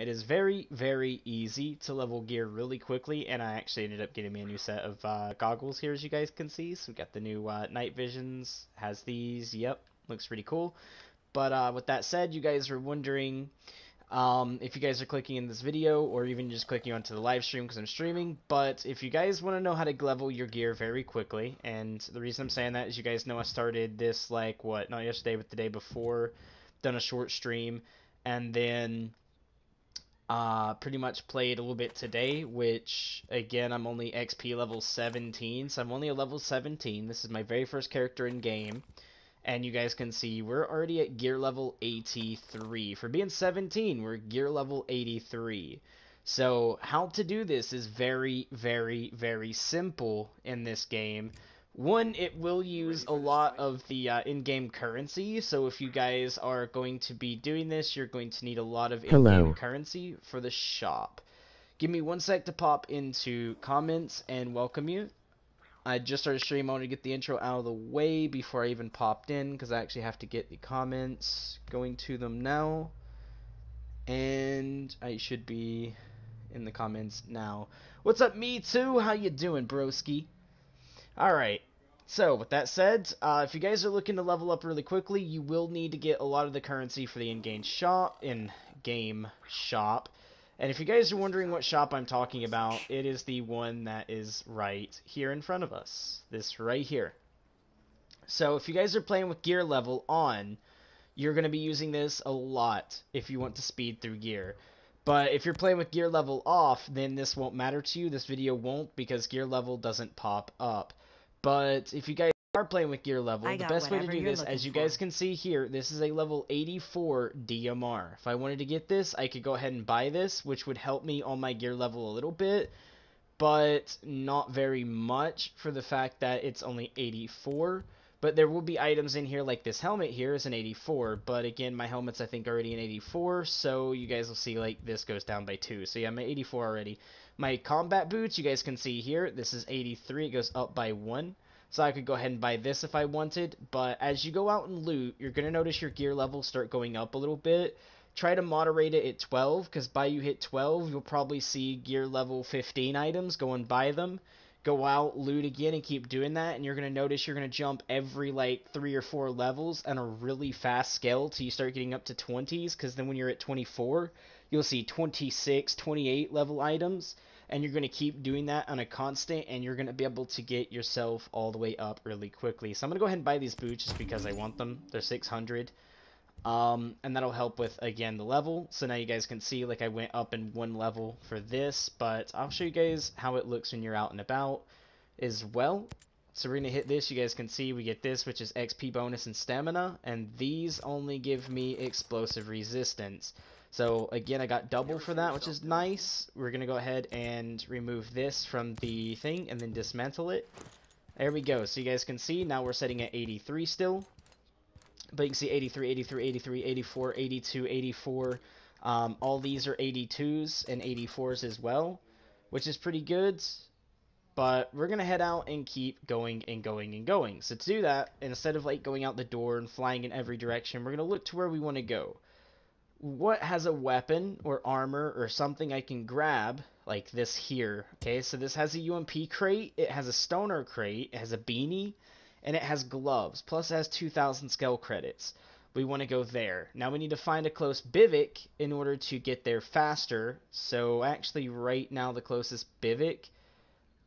It is very, very easy to level gear really quickly, and I actually ended up getting me a new set of uh, goggles here, as you guys can see. So we got the new uh, night visions, has these, yep, looks pretty cool. But uh, with that said, you guys are wondering um, if you guys are clicking in this video, or even just clicking onto the live stream because I'm streaming. But if you guys want to know how to level your gear very quickly, and the reason I'm saying that is you guys know I started this like what, not yesterday, but the day before, done a short stream, and then uh, pretty much played a little bit today, which again I'm only XP level 17, so I'm only a level 17. This is my very first character in game, and you guys can see we're already at gear level 83. For being 17, we're gear level 83. So how to do this is very, very, very simple in this game. One, it will use a lot of the uh, in-game currency, so if you guys are going to be doing this, you're going to need a lot of in-game Hello. currency for the shop. Give me one sec to pop into comments and welcome you. I just started stream, I want to get the intro out of the way before I even popped in, because I actually have to get the comments going to them now. And I should be in the comments now. What's up, me too? How you doing, broski? Alright, so with that said, uh, if you guys are looking to level up really quickly, you will need to get a lot of the currency for the in-game shop, in-game shop. And if you guys are wondering what shop I'm talking about, it is the one that is right here in front of us. This right here. So if you guys are playing with gear level on, you're going to be using this a lot if you want to speed through gear. But if you're playing with gear level off, then this won't matter to you. This video won't because gear level doesn't pop up. But if you guys are playing with gear level, the best way to do this, as you guys can see here, this is a level 84 DMR. If I wanted to get this, I could go ahead and buy this, which would help me on my gear level a little bit, but not very much for the fact that it's only 84. But there will be items in here like this helmet here is an 84, but again, my helmet's I think already an 84, so you guys will see like this goes down by 2. So yeah, I'm at 84 already. My combat boots, you guys can see here, this is 83, it goes up by 1. So I could go ahead and buy this if I wanted, but as you go out and loot, you're going to notice your gear levels start going up a little bit. Try to moderate it at 12, because by you hit 12, you'll probably see gear level 15 items, go and buy them. Go out, loot again, and keep doing that, and you're going to notice you're going to jump every, like, 3 or 4 levels on a really fast scale till you start getting up to 20s, because then when you're at 24, you'll see 26, 28 level items, and you're going to keep doing that on a constant and you're going to be able to get yourself all the way up really quickly. So I'm going to go ahead and buy these boots just because I want them. They're 600. Um, and that'll help with, again, the level. So now you guys can see, like, I went up in one level for this, but I'll show you guys how it looks when you're out and about as well. So we're going to hit this. You guys can see we get this, which is XP bonus and stamina, and these only give me explosive resistance. So again, I got double for that, which is nice. We're going to go ahead and remove this from the thing and then dismantle it. There we go. So you guys can see now we're setting at 83 still. But you can see 83, 83, 83, 84, 82, 84. Um, all these are 82s and 84s as well, which is pretty good. But we're going to head out and keep going and going and going. So to do that, instead of like going out the door and flying in every direction, we're going to look to where we want to go what has a weapon or armor or something I can grab like this here. Okay, so this has a UMP crate, it has a stoner crate, it has a beanie, and it has gloves. Plus it has 2,000 skill credits. We want to go there. Now we need to find a close bivvy in order to get there faster. So actually right now the closest bivvy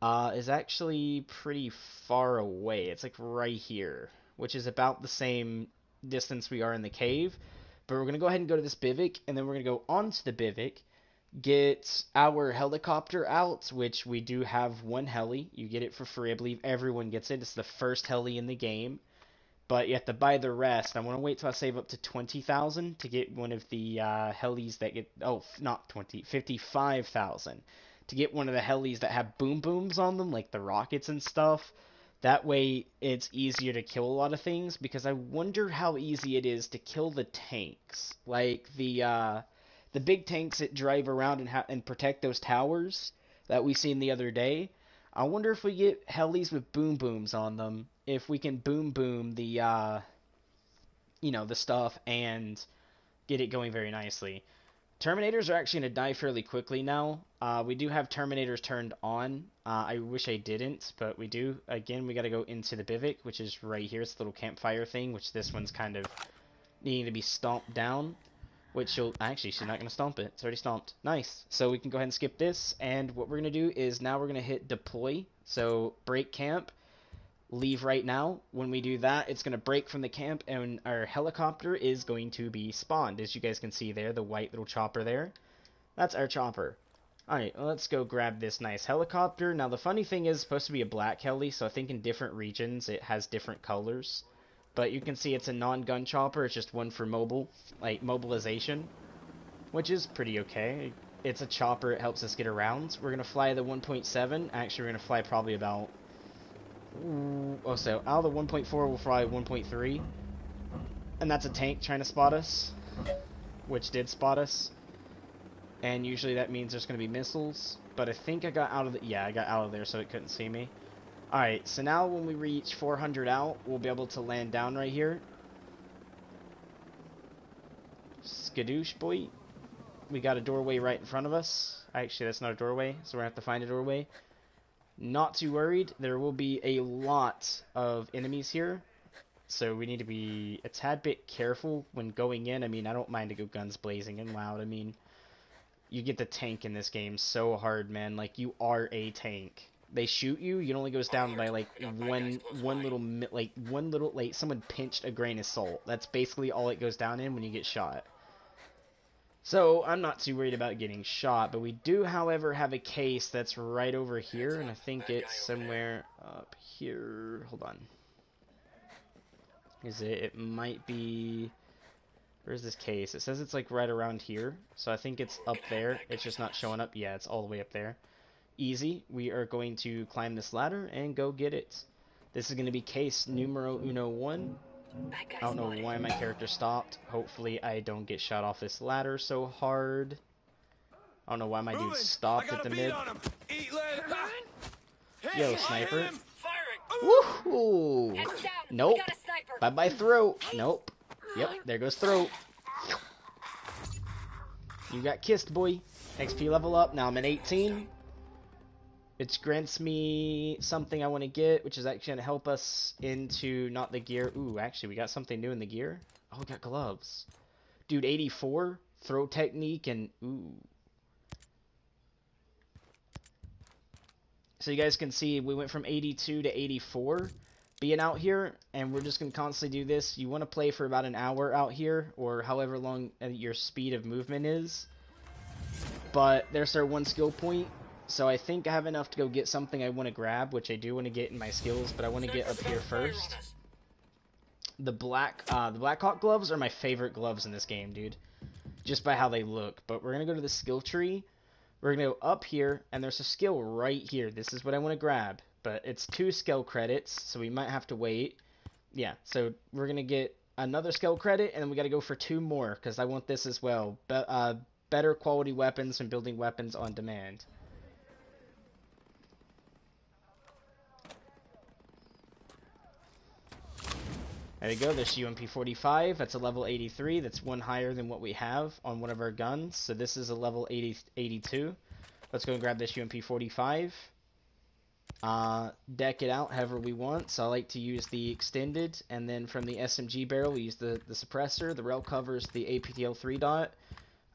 uh, is actually pretty far away. It's like right here, which is about the same distance we are in the cave. But we're going to go ahead and go to this Bivik, and then we're going to go onto the Bivik, get our helicopter out, which we do have one heli. You get it for free. I believe everyone gets it. It's the first heli in the game. But you have to buy the rest. I want to wait till I save up to 20,000 to get one of the uh, helis that get... Oh, not 20, 55,000. To get one of the helis that have boom booms on them, like the rockets and stuff. That way, it's easier to kill a lot of things, because I wonder how easy it is to kill the tanks. Like, the, uh, the big tanks that drive around and, ha- and protect those towers that we seen the other day. I wonder if we get helis with boom booms on them, if we can boom boom the, uh, you know, the stuff and get it going very nicely. Terminators are actually going to die fairly quickly now. Uh, we do have Terminators turned on. Uh, I wish I didn't, but we do. Again, we got to go into the Bivouac, which is right here. It's the little campfire thing, which this one's kind of needing to be stomped down. Which she'll... Actually, she's not going to stomp it. It's already stomped. Nice. So we can go ahead and skip this. And what we're going to do is now we're going to hit deploy. So break camp leave right now. When we do that, it's going to break from the camp and our helicopter is going to be spawned. As you guys can see there, the white little chopper there. That's our chopper. Alright, well, let's go grab this nice helicopter. Now, the funny thing is supposed to be a black heli, so I think in different regions it has different colors. But you can see it's a non-gun chopper. It's just one for mobile, like mobilization, which is pretty okay. It's a chopper. It helps us get around. We're to fly the 1.7. Actually, we're to fly probably about oh, so out of the 1.4, we'll fly 1.3. And that's a tank trying to spot us, which did spot us. And usually that means there's going to be missiles. But I think I got out of the... Yeah, I got out of there so it couldn't see me. Alright, so now when we reach 400 out, we'll be able to land down right here. Skadoosh, boy. We got a doorway right in front of us. Actually, that's not a doorway, so we're going to have to find a doorway. Not too worried. There will be a lot of enemies here. So we need to be a tad bit careful when going in. I mean, I don't mind to go guns blazing and loud. I mean, you get the tank in this game so hard, man. Like, you are a tank. They shoot you, it only goes down by, like, one one little, like, one little, like, someone pinched a grain of salt. That's basically all it goes down in when you get shot. So, I'm not too worried about getting shot, but we do, however, have a case that's right over here, and I think it's somewhere up here. Hold on. Is it? It might be... Where's this case? It says it's, like, right around here, so I think it's up there. It's just not showing up. Yeah, it's all the way up there. Easy. We are going to climb this ladder and go get it. This is going to be case numero uno one. I don't know why my character stopped. Hopefully I don't get shot off this ladder so hard. I don't know why my dude stopped at the mid. Yo, sniper. Woohoo! Nope. Bye bye throat. Nope. Yep, there goes throat. You got kissed, boy. XP level up. Now I'm at 18. It grants me something I want to get, which is actually going to help us into not the gear. Ooh, actually, we got something new in the gear. Oh, we got gloves. Dude, 84, throw technique, and ooh. So you guys can see we went from 82 to 84 being out here, and we're just going to constantly do this. You want to play for about an hour out here, or however long uh, your speed of movement is. But there's our one skill point. So I think I have enough to go get something I want to grab, which I do want to get in my skills, but I want to get up here first. The black, uh, the Blackhawk gloves are my favorite gloves in this game, dude. Just by how they look. But we're going to go to the skill tree. We're going to go up here, and there's a skill right here. This is what I want to grab. But it's two skill credits, so we might have to wait. Yeah, so we're to get another skill credit, and then we got to go for two more, because I want this as well. Be uh, better quality weapons and building weapons on demand. There we go, this UMP-45, that's a level 83, that's one higher than what we have on one of our guns, so this is a level 80, 82. Let's go and grab this UMP-45. Uh, deck it out however we want, so I like to use the extended, and then from the SMG barrel we use the, the suppressor, the rail covers the APTL 3 dot.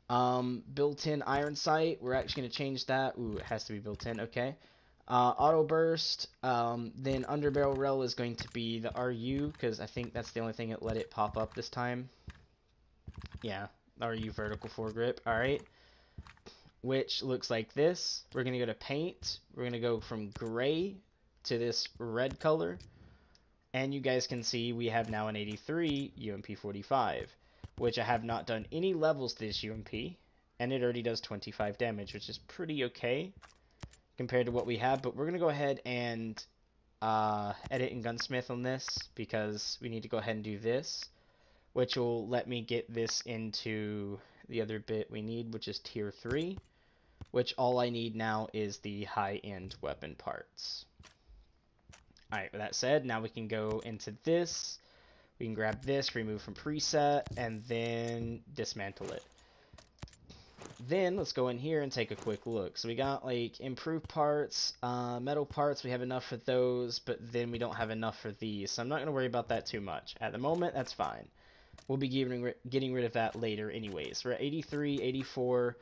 Um, built-in iron sight, we're actually going to change that, ooh, it has to be built-in, okay. Uh, auto burst, um, then under barrel rail is going to be the RU, because I think that's the only thing that let it pop up this time. Yeah, RU vertical foregrip, alright. Which looks like this. We're going to go to paint. We're going to go from gray to this red color. And you guys can see we have now an 83 UMP45, which I have not done any levels to this UMP, and it already does 25 damage, which is pretty okay compared to what we have, but we're going to go ahead and uh, edit in Gunsmith on this because we need to go ahead and do this, which will let me get this into the other bit we need, which is tier 3, which all I need now is the high-end weapon parts. Alright, with that said, now we can go into this, we can grab this, remove from preset, and then dismantle it. then let's go in here and take a quick look. So we got like improved parts, uh, metal parts. We have enough for those, but then we don't have enough for these. So I'm not going to worry about that too much. At the moment, that's fine. We'll be getting, getting rid of that later anyways. We're at 83, 84.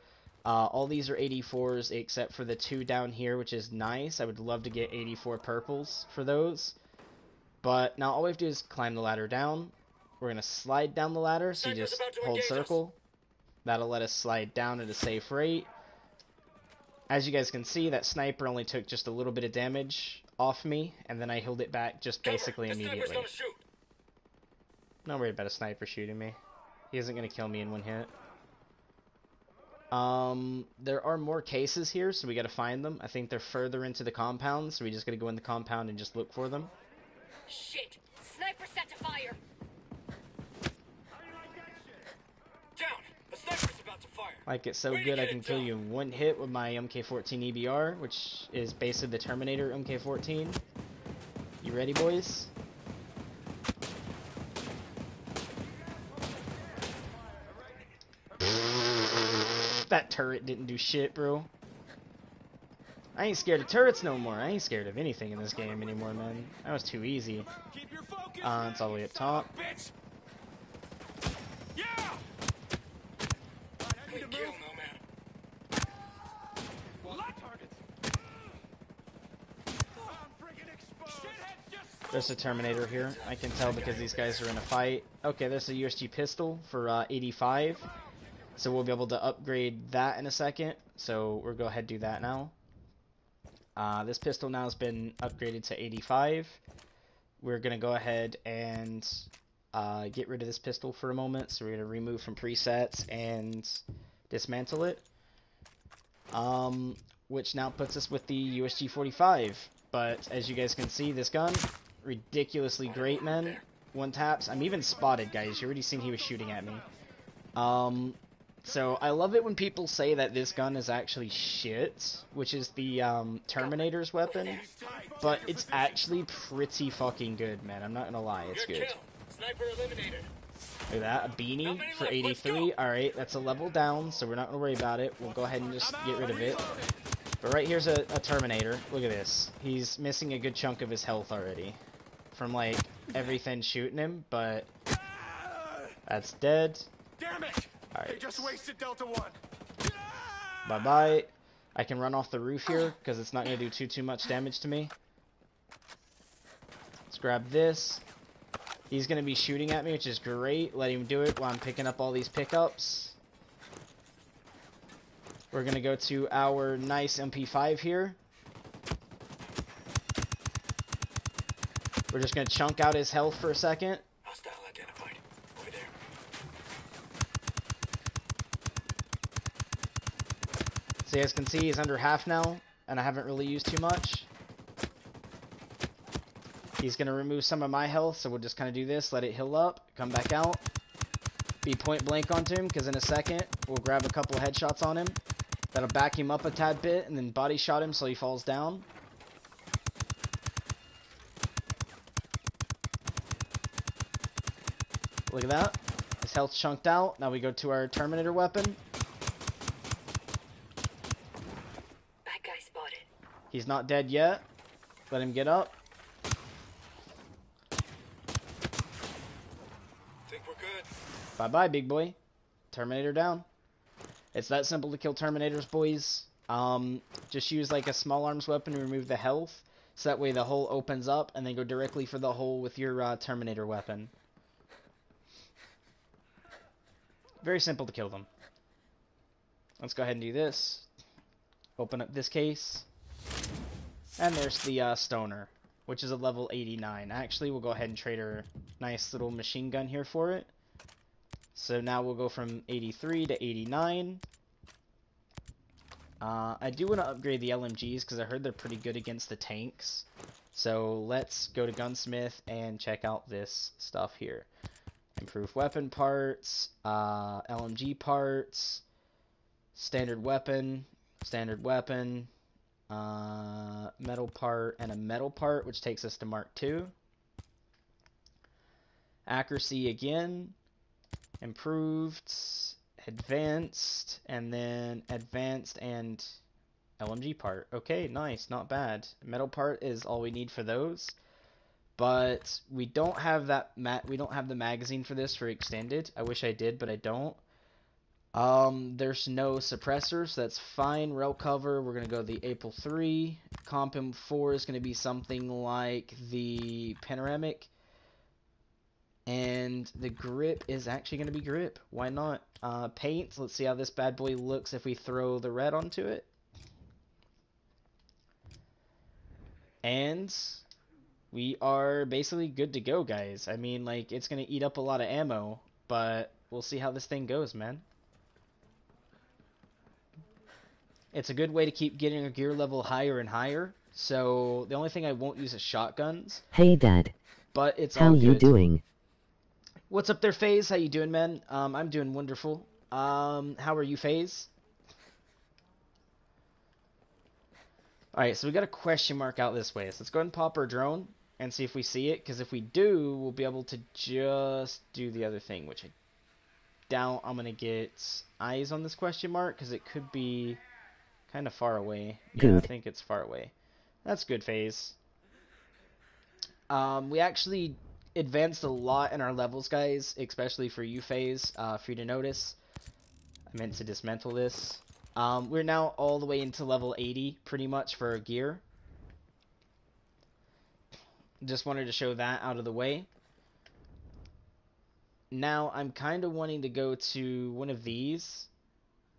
Uh, all these are 84s except for the two down here, which is nice. I would love to get 84 purples for those. But now all we have to do is climb the ladder down. We're going to slide down the ladder, so you just hold circle. Us. That'll let us slide down at a safe rate. As you guys can see, that sniper only took just a little bit of damage off me, and then I healed it back just basically immediately. Not worried about a sniper shooting me. He isn't going to kill me in one hit. Um, there are more cases here, so we gotta find them. I think they're further into the compound, so we just gotta go in the compound and just look for them. Shit! Sniper set to fire! Shit. Down! The sniper is about to fire! Like it's so good I can kill you in one hit with my MK14 EBR, which is basically the Terminator MK14. You ready, boys? That turret didn't do shit, bro. I ain't scared of turrets no more. I ain't scared of anything in this game anymore, man. That was too easy. Uh, it's all the way up top. There's a Terminator here. I can tell because these guys are in a fight. Okay, there's a USG pistol for uh, 85. So we'll be able to upgrade that in a second. So we'll go ahead and do that now. Uh, this pistol now has been upgraded to 85. We're going to go ahead and uh, get rid of this pistol for a moment. So we're going to remove from presets and dismantle it. Um, which now puts us with the USG 45. But as you guys can see, this gun, ridiculously great, man. One taps. I'm even spotted, guys. You already seen he was shooting at me. Um, so I love it when people say that this gun is actually shit, which is the um, Terminator's weapon, but it's actually pretty fucking good, man. I'm not gonna lie, it's good. Look at that, a beanie for 83. Alright, that's a level down, so we're not gonna worry about it. We'll go ahead and just get rid of it. But right here's a, a Terminator. Look at this. He's missing a good chunk of his health already. From, like, everything shooting him, but... That's dead. Damn it! Alright. They just wasted Delta 1. Bye bye. I can run off the roof here because it's not going to do too too much damage to me. Let's grab this. He's going to be shooting at me, which is great. Let him do it while I'm picking up all these pickups. We're going to go to our nice MP5 here. We're just going to chunk out his health for a second. So you guys can see he's under half now, and I haven't really used too much. He's going to remove some of my health, so we'll just kind of do this, let it heal up, come back out, be point blank onto him, because in a second, we'll grab a couple headshots on him. That'll back him up a tad bit, and then body shot him so he falls down. Look at that. His health chunked out. Now we go to our Terminator weapon. He's not dead yet. Let him get up. Think we're good. Bye-bye, big boy. Terminator down. It's that simple to kill Terminators, boys. Um, just use like a small arms weapon to remove the health. So that way the hole opens up and then go directly for the hole with your uh, Terminator weapon. Very simple to kill them. Let's go ahead and do this. Open up this case. And there's the uh, Stoner, which is a level 89. Actually, we'll go ahead and trade our nice little machine gun here for it. So now we'll go from 83 to 89. Uh, I do want to upgrade the LMGs because I heard they're pretty good against the tanks. So let's go to Gunsmith and check out this stuff here. Improved weapon parts, uh, LMG parts, standard weapon, standard weapon, uh, metal part, and a metal part, which takes us to Mark II. Accuracy again, improved, advanced, and then advanced and LMG part. Okay, nice, not bad. Metal part is all we need for those. But we don't have that mat we don't have the magazine for this for extended. I wish I did, but I don't. Um, there's no suppressors, so that's fine. Rail cover, we're gonna go the April 3. Comp M4 is gonna be something like the panoramic. And the grip is actually gonna be grip. Why not? Uh, paint, let's see how this bad boy looks if we throw the red onto it. And we are basically good to go, guys. I mean, like, it's going to eat up a lot of ammo, but we'll see how this thing goes, man. It's a good way to keep getting our gear level higher and higher. So the only thing I won't use is shotguns, Hey Dad, but it's how all you doing? What's up there, FaZe? How you doing, man? Um, I'm doing wonderful. Um, how are you, FaZe? Alright, so we got a question mark out this way. So let's go ahead and pop our drone and see if we see it. Because if we do, we'll be able to just do the other thing, which I doubt I'm going to get eyes on this question mark. Because it could be kind of far away. Yeah, I think it's far away. That's good, FaZe. Um, we actually advanced a lot in our levels, guys, especially for you, FaZe. uh, for you to notice. I meant to dismantle this. Um, we're now all the way into level 80, pretty much, for our gear. Just wanted to show that out of the way. Now, I'm kind of wanting to go to one of these.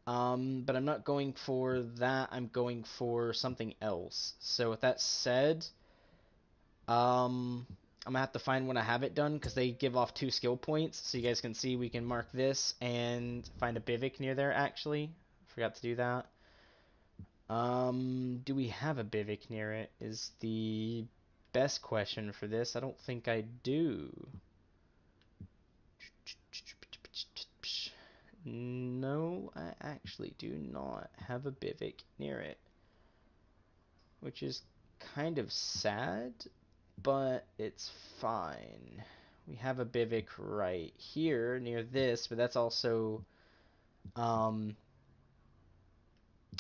Um, but I'm not going for that. I'm going for something else. So with that said, um, I'm gonna have to find when I have it done because they give off two skill points. So you guys can see we can mark this and find a bivvy near there. Actually, forgot to do that. Um, do we have a bivvy near it? Is the best question for this. I don't think I do. No, I actually do not have a bivvy near it. Which is kind of sad, but it's fine. We have a bivvy right here near this, but that's also um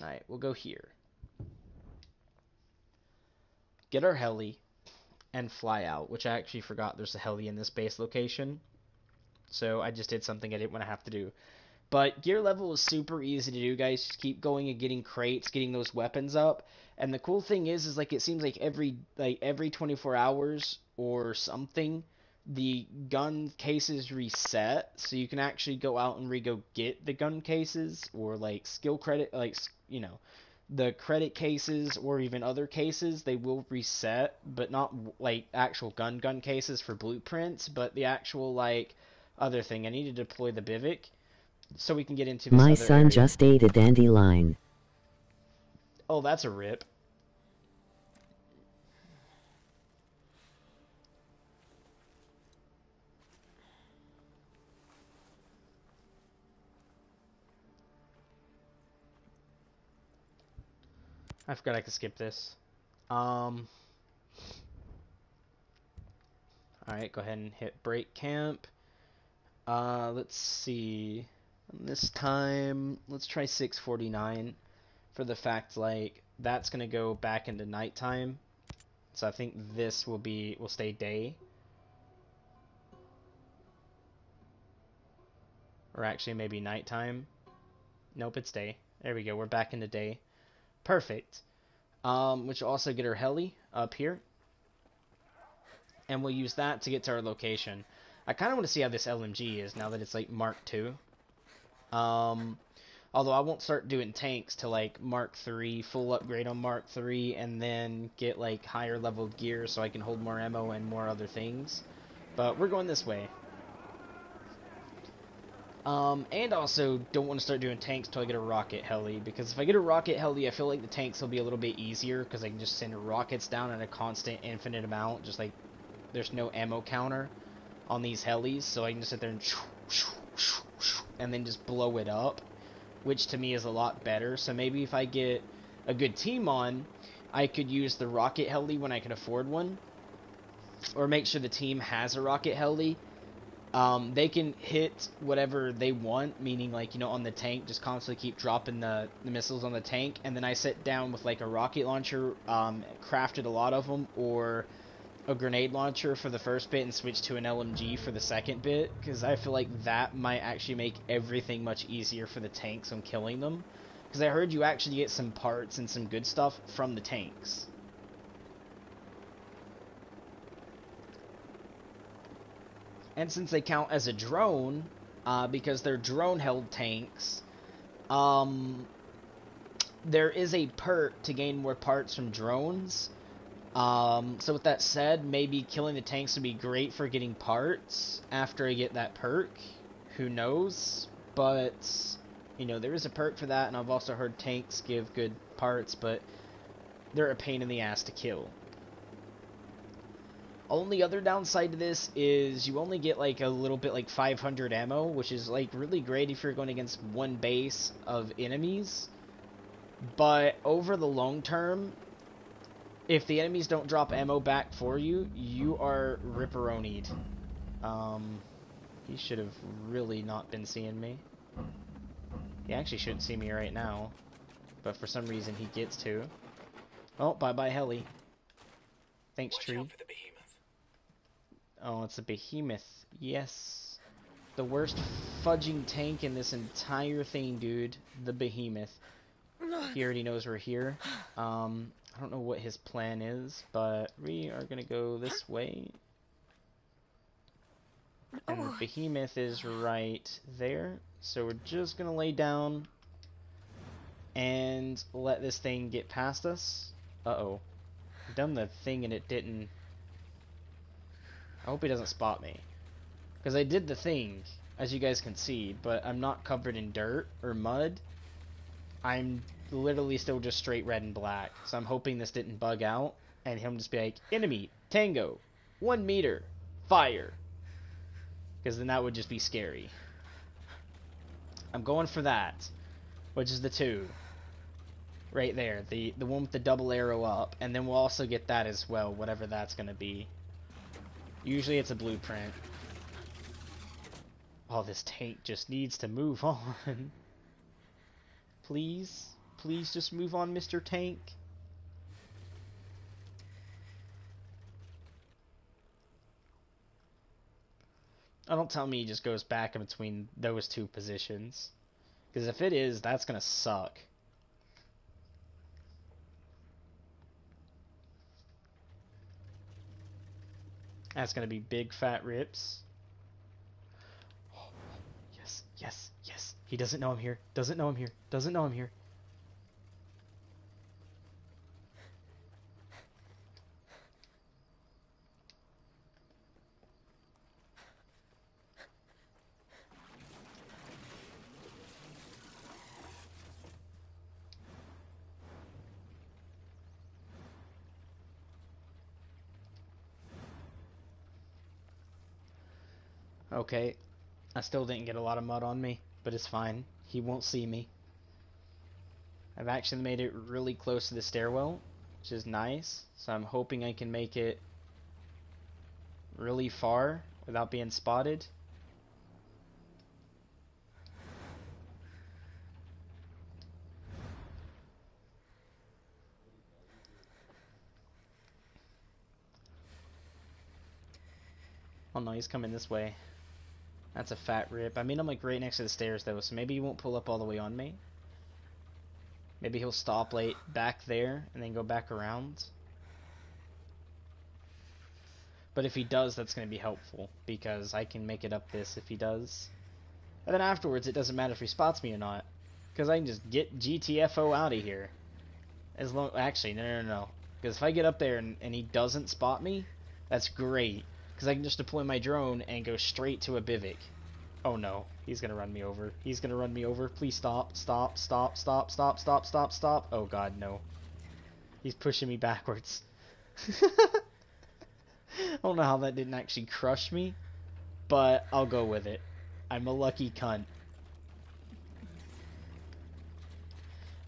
Alright, we'll go here. Get our heli and fly out, which I actually forgot there's a heli in this base location. So I just did something I didn't want to have to do. But gear level is super easy to do, guys. Just keep going and getting crates, getting those weapons up. And the cool thing is, is like it seems like every like every 24 hours or something, the gun cases reset, so you can actually go out and re-go get the gun cases or like skill credit, like you know, the credit cases or even other cases. They will reset, but not like actual gun gun cases for blueprints, but the actual like other thing. I need to deploy the Bivik so we can get into this My other son area. just ate a dandelion. Oh, that's a rip. I forgot I could skip this. Um. Alright, go ahead and hit break camp. Uh, let's see. This time, let's try 649 for the fact like that's gonna go back into nighttime. So I think this will be will stay day. Or actually maybe nighttime. Nope, it's day. There we go. We're back into day. Perfect. Um, which will also get our heli up here. And we'll use that to get to our location. I kind of want to see how this LMG is now that it's like Mark II. Um, although I won't start doing tanks to like Mark III, full upgrade on Mark III, and then get like higher level gear so I can hold more ammo and more other things. But we're going this way. Um, and also don't want to start doing tanks till I get a rocket heli because if I get a rocket heli, I feel like the tanks will be a little bit easier because I can just send rockets down at a constant, infinite amount, just like there's no ammo counter on these helis, so I can just sit there and and then just blow it up, which to me is a lot better. So maybe if I get a good team on, I could use the rocket heli when I can afford one, or make sure the team has a rocket heli, um, they can hit whatever they want, meaning like you know on the tank, just constantly keep dropping the, the missiles on the tank, and then I sit down with like a rocket launcher, um, crafted a lot of them, or a grenade launcher for the first bit and switch to an LMG for the second bit, because I feel like that might actually make everything much easier for the tanks when killing them. Because I heard you actually get some parts and some good stuff from the tanks. And since they count as a drone, uh, because they're drone-held tanks, um, there is a perk to gain more parts from drones. Um, so with that said, maybe killing the tanks would be great for getting parts after I get that perk. Who knows? But, you know, there is a perk for that, and I've also heard tanks give good parts, but they're a pain in the ass to kill. Only other downside to this is you only get like a little bit like 500 ammo, which is like really great if you're going against one base of enemies. But over the long term, if the enemies don't drop ammo back for you, you are ripperonied. Um, he should have really not been seeing me. He actually shouldn't see me right now. But for some reason he gets to. Oh, bye-bye heli. Thanks, Watch tree. for the behemoth. Oh, it's a behemoth. Yes. The worst fudging tank in this entire thing, dude. The behemoth. He already knows we're here. Um, I don't know what his plan is, but we are gonna go this way. And the behemoth is right there. So we're just gonna lay down and let this thing get past us. Uh-oh. Done the thing and it didn't I hope he doesn't spot me. Because I did the thing, as you guys can see, but I'm not covered in dirt or mud. I'm literally still just straight red and black. So I'm hoping this didn't bug out, and him just be like, enemy, tango, one meter, fire. Because then that would just be scary. I'm going for that, which is the two. Right there, the, the one with the double arrow up, and then we'll also get that as well, whatever that's going to be. Usually it's a blueprint. Oh, this tank just needs to move on. Please? Please just move on, Mr. Tank? I don't tell me he just goes back in between those two positions. Because if it is, that's going to suck. That's gonna be big fat rips. Yes, yes, yes. He doesn't know I'm here. Doesn't know I'm here. Doesn't know I'm here. Okay. I still didn't get a lot of mud on me, but it's fine. He won't see me. I've actually made it really close to the stairwell, which is nice. So I'm hoping I can make it really far without being spotted. Oh no, he's coming this way. That's a fat rip. I mean, I'm like right next to the stairs though, so maybe he won't pull up all the way on me. Maybe he'll stop late back there and then go back around. But if he does, that's going to be helpful because I can make it up this if he does. And then afterwards, it doesn't matter if he spots me or not because I can just get GTFO out of here. As long, actually, no, no, no, no. Because if I get up there and, and he doesn't spot me, that's great because I can just deploy my drone and go straight to a bivvy. Oh no, he's gonna run me over. He's gonna run me over. Please stop, stop, stop, stop, stop, stop, stop, stop. Oh god, no. He's pushing me backwards. I don't know how that didn't actually crush me, but I'll go with it. I'm a lucky cunt.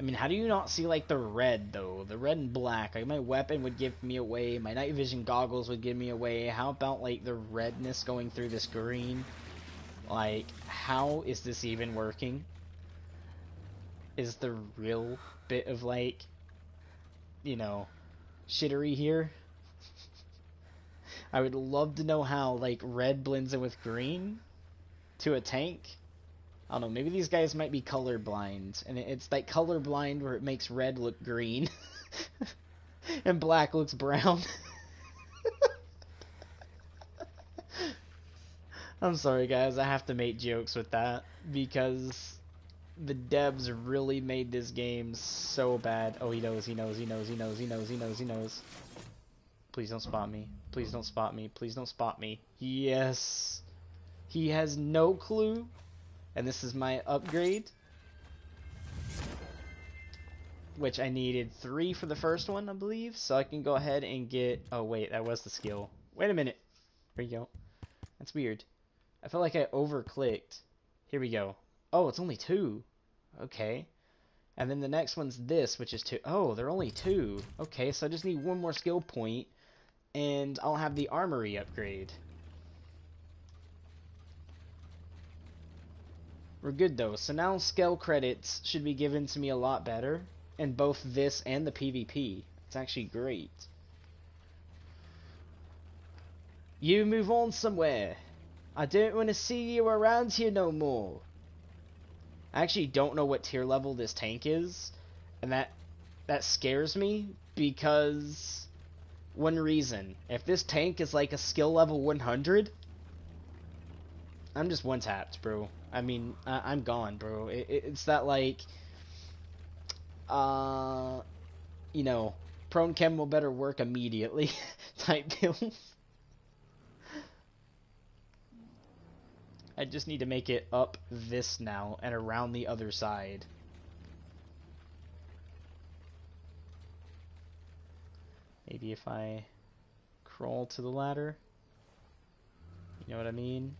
I mean, how do you not see like the red though? The red and black. Like my weapon would give me away. My night vision goggles would give me away. How about like the redness going through this green? Like, how is this even working? Is the real bit of like, you know, shittery here? I would love to know how like red blends in with green to a tank. I don't know, maybe these guys might be colorblind, and it's like colorblind where it makes red look green, and black looks brown. I'm sorry, guys, I have to make jokes with that, because the devs really made this game so bad. Oh, he knows, he knows, he knows, he knows, he knows, he knows, he knows. Please don't spot me. Please don't spot me. Please don't spot me. Yes. He has no clue and this is my upgrade. Which I needed three for the first one, I believe. So I can go ahead and get... Oh, wait, that was the skill. Wait a minute. There you go. That's weird. I felt like I over-clicked. Here we go. Oh, it's only two. Okay. And then the next one's this, which is two. Oh, they're only two. Okay, so I just need one more skill point, and I'll have the armory upgrade. We're good though. So now skill credits should be given to me a lot better and both this and the PvP. It's actually great. You move on somewhere. I don't want to see you around here no more. I actually don't know what tier level this tank is, and that that scares me because one reason. If this tank is like a skill level 100, I'm just one tapped, bro. I mean, I, am gone, bro. It, it, it's that like, uh, you know, prone chem will better work immediately type deal. I just need to make it up this now and around the other side. Maybe if I crawl to the ladder. You know what I mean?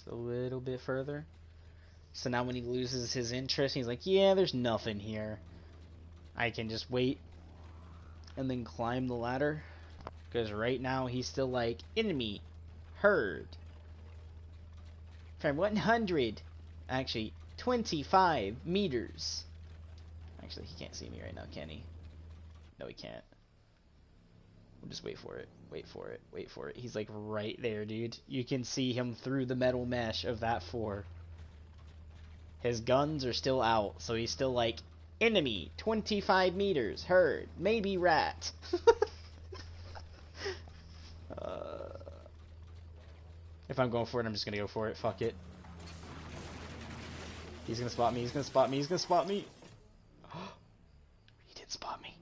Just a little bit further. So now when he loses his interest, he's like, yeah, there's nothing here. I can just wait and then climb the ladder. Because right now he's still like, enemy, heard. From 100, actually, 25 meters. Actually, he can't see me right now, can he? No, he can't. Just wait for it. Wait for it. Wait for it. He's like right there, dude. You can see him through the metal mesh of that four. His guns are still out, so he's still like, enemy, 25 meters, heard, maybe rat. uh, if I'm going for it, I'm just gonna go for it. Fuck it. He's gonna spot me, he's gonna spot me, he's gonna spot me. he did spot me.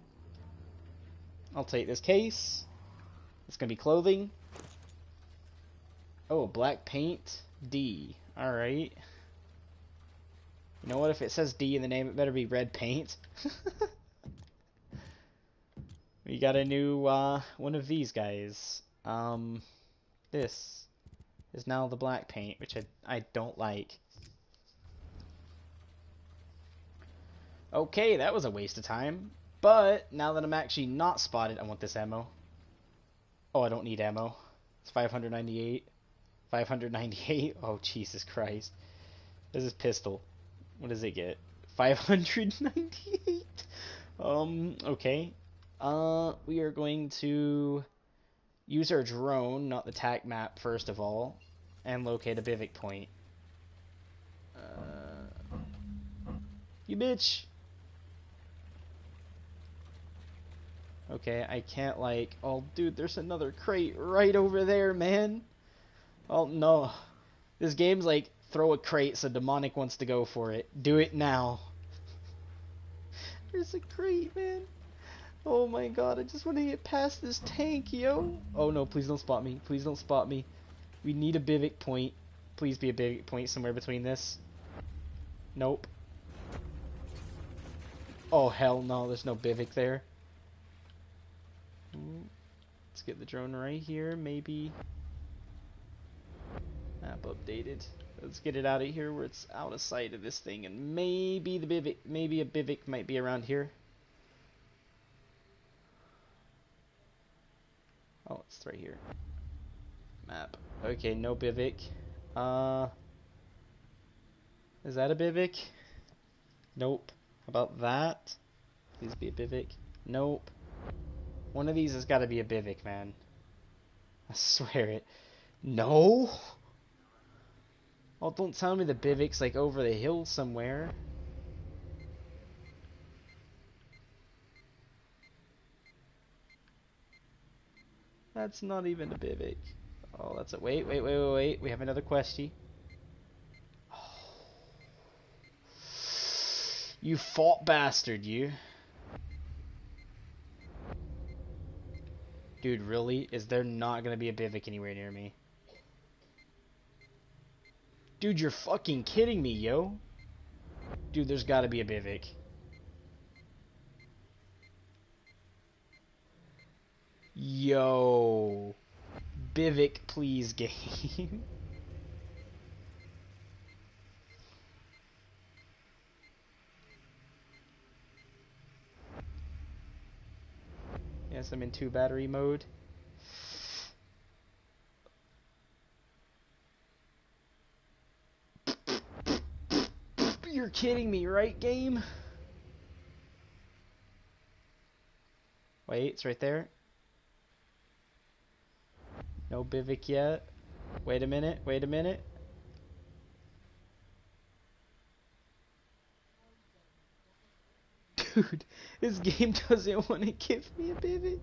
I'll take this case. It's going to be clothing. Oh, black paint. D. Alright. You know what? If it says D in the name, it better be red paint. we got a new, uh, one of these guys. Um, this is now the black paint, which I, I don't like. Okay, that was a waste of time. But now that I'm actually not spotted, I want this ammo. Oh, I don't need ammo. It's 598. 598. Oh, Jesus Christ. This is pistol. What does it get? 598. um, okay. Uh, we are going to use our drone, not the TAC map, first of all, and locate a bivy point. Uh, you bitch! Okay, I can't like, oh dude, there's another crate right over there, man. Oh no. This game's like, throw a crate so Demonic wants to go for it. Do it now. there's a crate, man. Oh my god, I just want to get past this tank, yo. Oh no, please don't spot me. Please don't spot me. We need a bivy point. Please be a bivy point somewhere between this. Nope. Oh hell no, there's no bivy there. Let's get the drone right here. Maybe. Map updated. Let's get it out of here where it's out of sight of this thing, and maybe the Bivik, maybe a Bivik might be around here. Oh, it's right here. Map. Okay, no Bivik. Uh, is that a Bivik? Nope. How about that? Please be a Bivik. Nope. One of these has got to be a Bivik, man. I swear it. No? Oh, don't tell me the Bivik's like over the hill somewhere. That's not even a Bivik. Oh, that's a wait, wait, wait, wait, wait. We have another questie. Oh. You fought bastard, you. Dude, really? Is there not gonna be a Bivik anywhere near me? Dude, you're fucking kidding me, yo. Dude, there's gotta be a Bivik. Yo. Bivik, please, game. Yes, I'm in two battery mode. You're kidding me, right, game? Wait, it's right there. No Bivik yet. Wait a minute, wait a minute. Dude, this game doesn't want to give me a Bivik.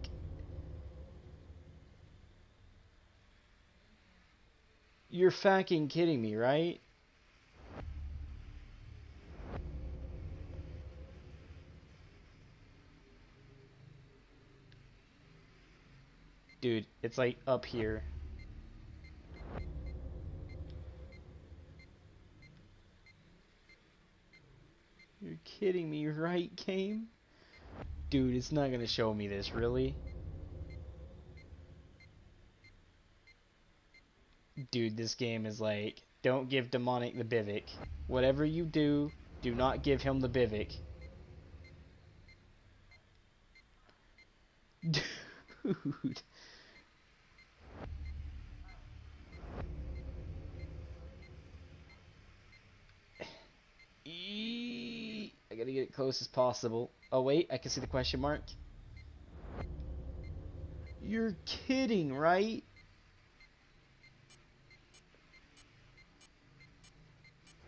You're fucking kidding me, right? Dude, it's like up here. You're kidding me, right, game? Dude, it's not gonna show me this, really? Dude, this game is like, don't give Demonic the Bivik. Whatever you do, do not give him the Bivik. Dude. I gotta get it close as possible. Oh wait, I can see the question mark. You're kidding, right?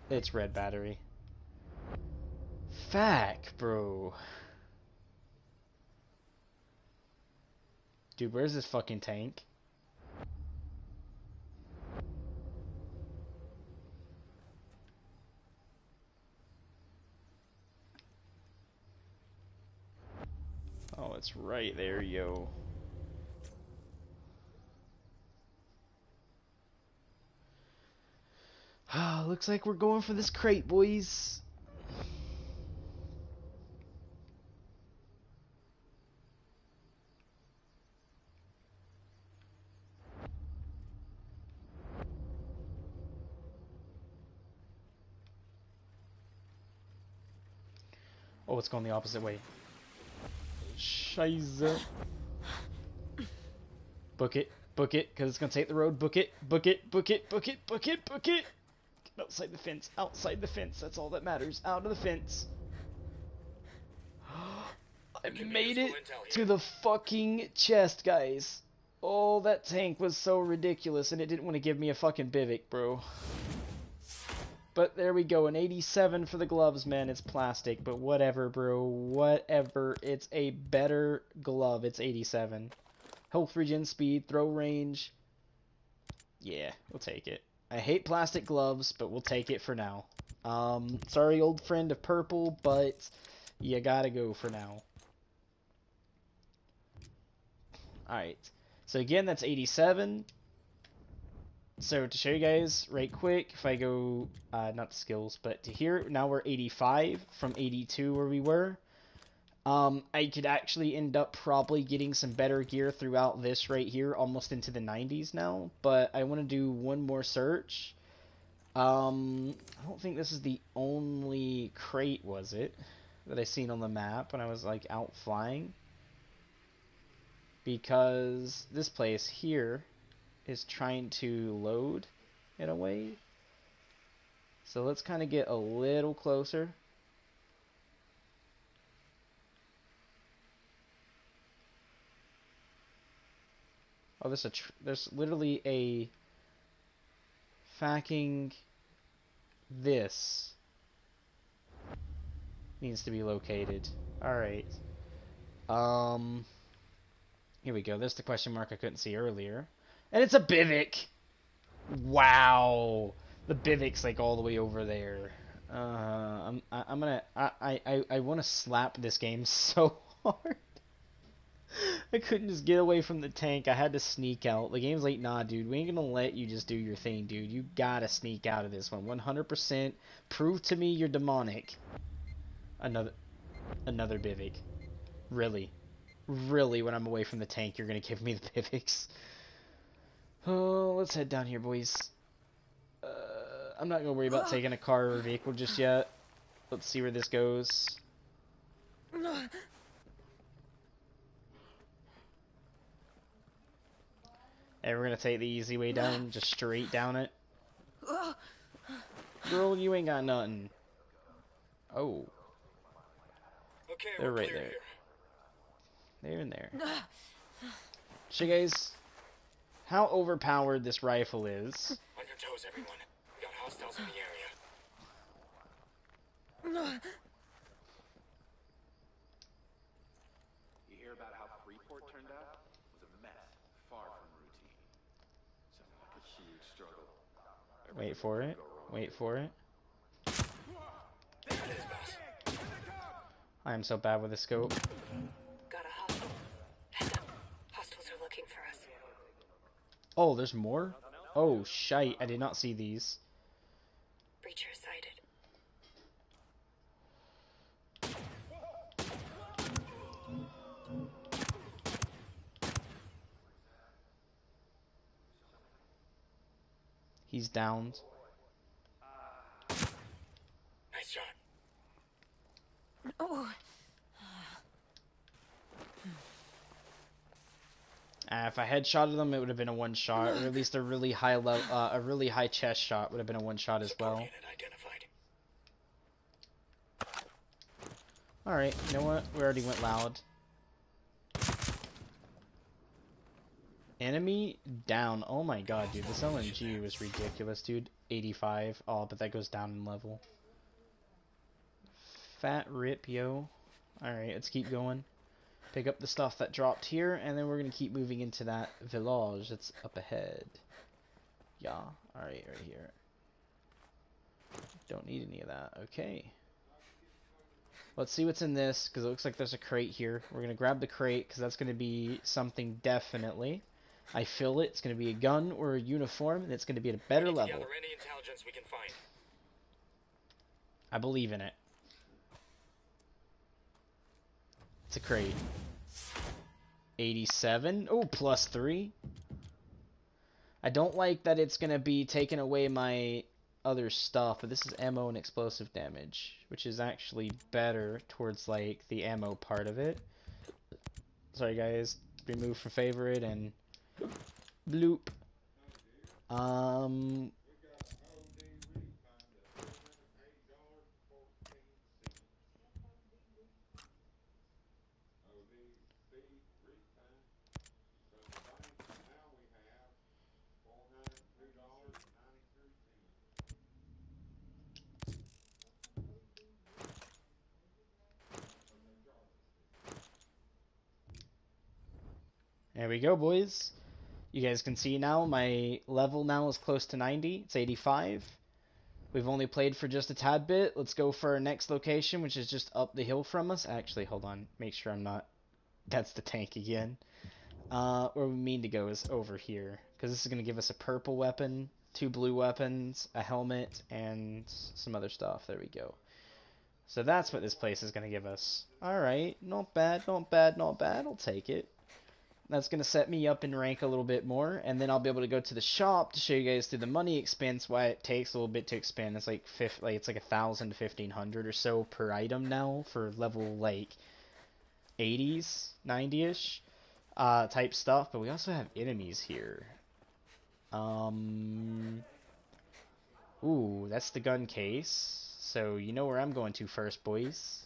It's red battery. Fack, bro. Dude, where's this fucking tank? Oh, it's right there, yo. Ah, looks like we're going for this crate, boys. Oh, it's going the opposite way. Scheiße. Book it. Book it, because it's going to take the road. Book it. Book it. Book it. Book it. Book it. Book it. Get outside the fence. Outside the fence. That's all that matters. Out of the fence. I made it to the fucking chest, guys. Oh, that tank was so ridiculous, and it didn't want to give me a fucking Bivik, bro. But there we go, an 87 for the gloves, man. It's plastic, but whatever, bro. Whatever. It's a better glove. It's 87. Health regen speed, throw range. Yeah, we'll take it. I hate plastic gloves, but we'll take it for now. Um, sorry, old friend of purple, but you gotta go for now. Alright. So again, that's 87 so to show you guys right quick, if I go, uh, not skills, but to here, now we're 85 from 82 where we were. Um, I could actually end up probably getting some better gear throughout this right here, almost into the 90s now. But I want to do one more search. Um, I don't think this is the only crate, was it, that I seen on the map when I was like out flying. Because this place here is trying to load in a way. So let's kind of get a little closer. Oh, there's a there's literally a fucking this needs to be located. All right. Um. Here we go. There's the question mark I couldn't see earlier, and it's a Bivik. Wow, the Bivik's like all the way over there. Uh, I'm I, I'm gonna I I I, want to slap this game so hard. I couldn't just get away from the tank. I had to sneak out. The game's like, nah, dude, we ain't gonna let you just do your thing, dude. You gotta sneak out of this one. 100%. Prove to me you're demonic. Another, another Bivik. Really, really, when I'm away from the tank, you're gonna give me the Biviks. Oh, let's head down here, boys. Uh, I'm not gonna worry about taking a car or a vehicle just yet. Let's see where this goes. And we're gonna take the easy way down, just straight down it. Girl, you ain't got nothing. Oh. Okay, They're right there. Here. They're in there. So guys, how overpowered this rifle is. On your toes, everyone. We got hostiles in the area. You hear about how Freeport turned out? It was a mess, far from routine. Sounded like a huge struggle. Wait for it. Wait for it. There it is, boss. I am so bad with the scope. Got a hostile. Heads up. Hostiles are looking for us. Oh, there's more? Oh, shite. I did not see these. Breacher sighted. He's downed. Nice shot. Oh, Uh, if I had shotted them, it would have been a one shot, or at least a really high level, uh, a really high chest shot would have been a one shot as well. All right, you know what? We already went loud. Enemy down. Oh my god, dude, this LMG was ridiculous, dude. 85. Oh, but that goes down in level. Fat rip, yo. Alright, let's keep going. Pick up the stuff that dropped here, and then we're gonna keep moving into that village that's up ahead. Yeah, alright, right here. Don't need any of that. Okay. Let's see what's in this, because it looks like there's a crate here. We're going to grab the crate, because that's going to be something definitely. I feel it. It's going to be a gun or a uniform, and it's going to be at a better level. any intelligence we can find. I believe in it. It's a crate. 87. Oh, plus 3. I don't like that it's going to be taking away my other stuff, but this is ammo and explosive damage, which is actually better towards, like, the ammo part of it. Sorry, guys. Remove from favorite and bloop. Um, There we go, boys. You guys can see now my level now is close to 90. It's 85. We've only played for just a tad bit. Let's go for our next location, which is just up the hill from us. Actually, hold on. Make sure I'm not... That's the tank again. Uh, where we mean to go is over here. Because this is going to give us a purple weapon, two blue weapons, a helmet, and some other stuff. There we go. So that's what this place is going to give us. Alright, not bad, not bad, not bad. I'll take it. That's going to set me up in rank a little bit more, and then I'll be able to go to the shop to show you guys through the money expense why it takes a little bit to expand. It's like fif- like it's like a thousand to fifteen hundred or so per item now for level like 80s, 90ish uh, type stuff. But we also have enemies here. Um, ooh, that's the gun case. So you know where I'm going to first, boys.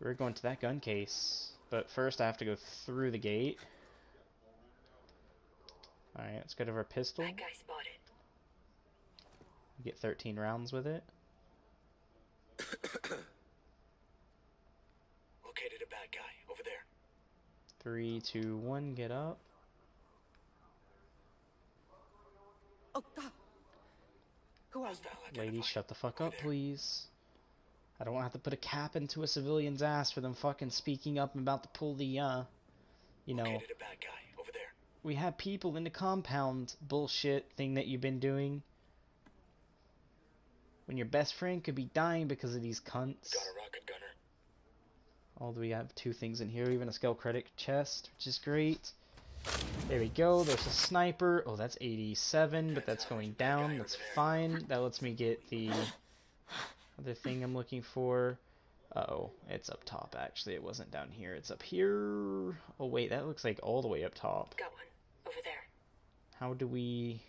We're going to that gun case. But first I have to go through the gate. Alright, let's go to our pistol. That guy spotted. Get 13 rounds with it. Located a bad guy over there. Three, two, one, get up. Okta. Who are you? Hostile Lady, shut the fuck Over up, there. please. I don't want to have to put a cap into a civilian's ass for them fucking speaking up and about to pull the, uh, you know, a bad guy over there. we have people in the compound bullshit thing that you've been doing. When your best friend could be dying because of these cunts. Got a rocket gunner. Although we have two things in here, even a skill credit chest, which is great. There we go, there's a sniper. Oh, that's 87, but that's going down. That's fine. That lets me get the other thing I'm looking for. Uh oh, it's up top actually. It wasn't down here. It's up here. Oh wait, that looks like all the way up top. Got one. Over there. How do we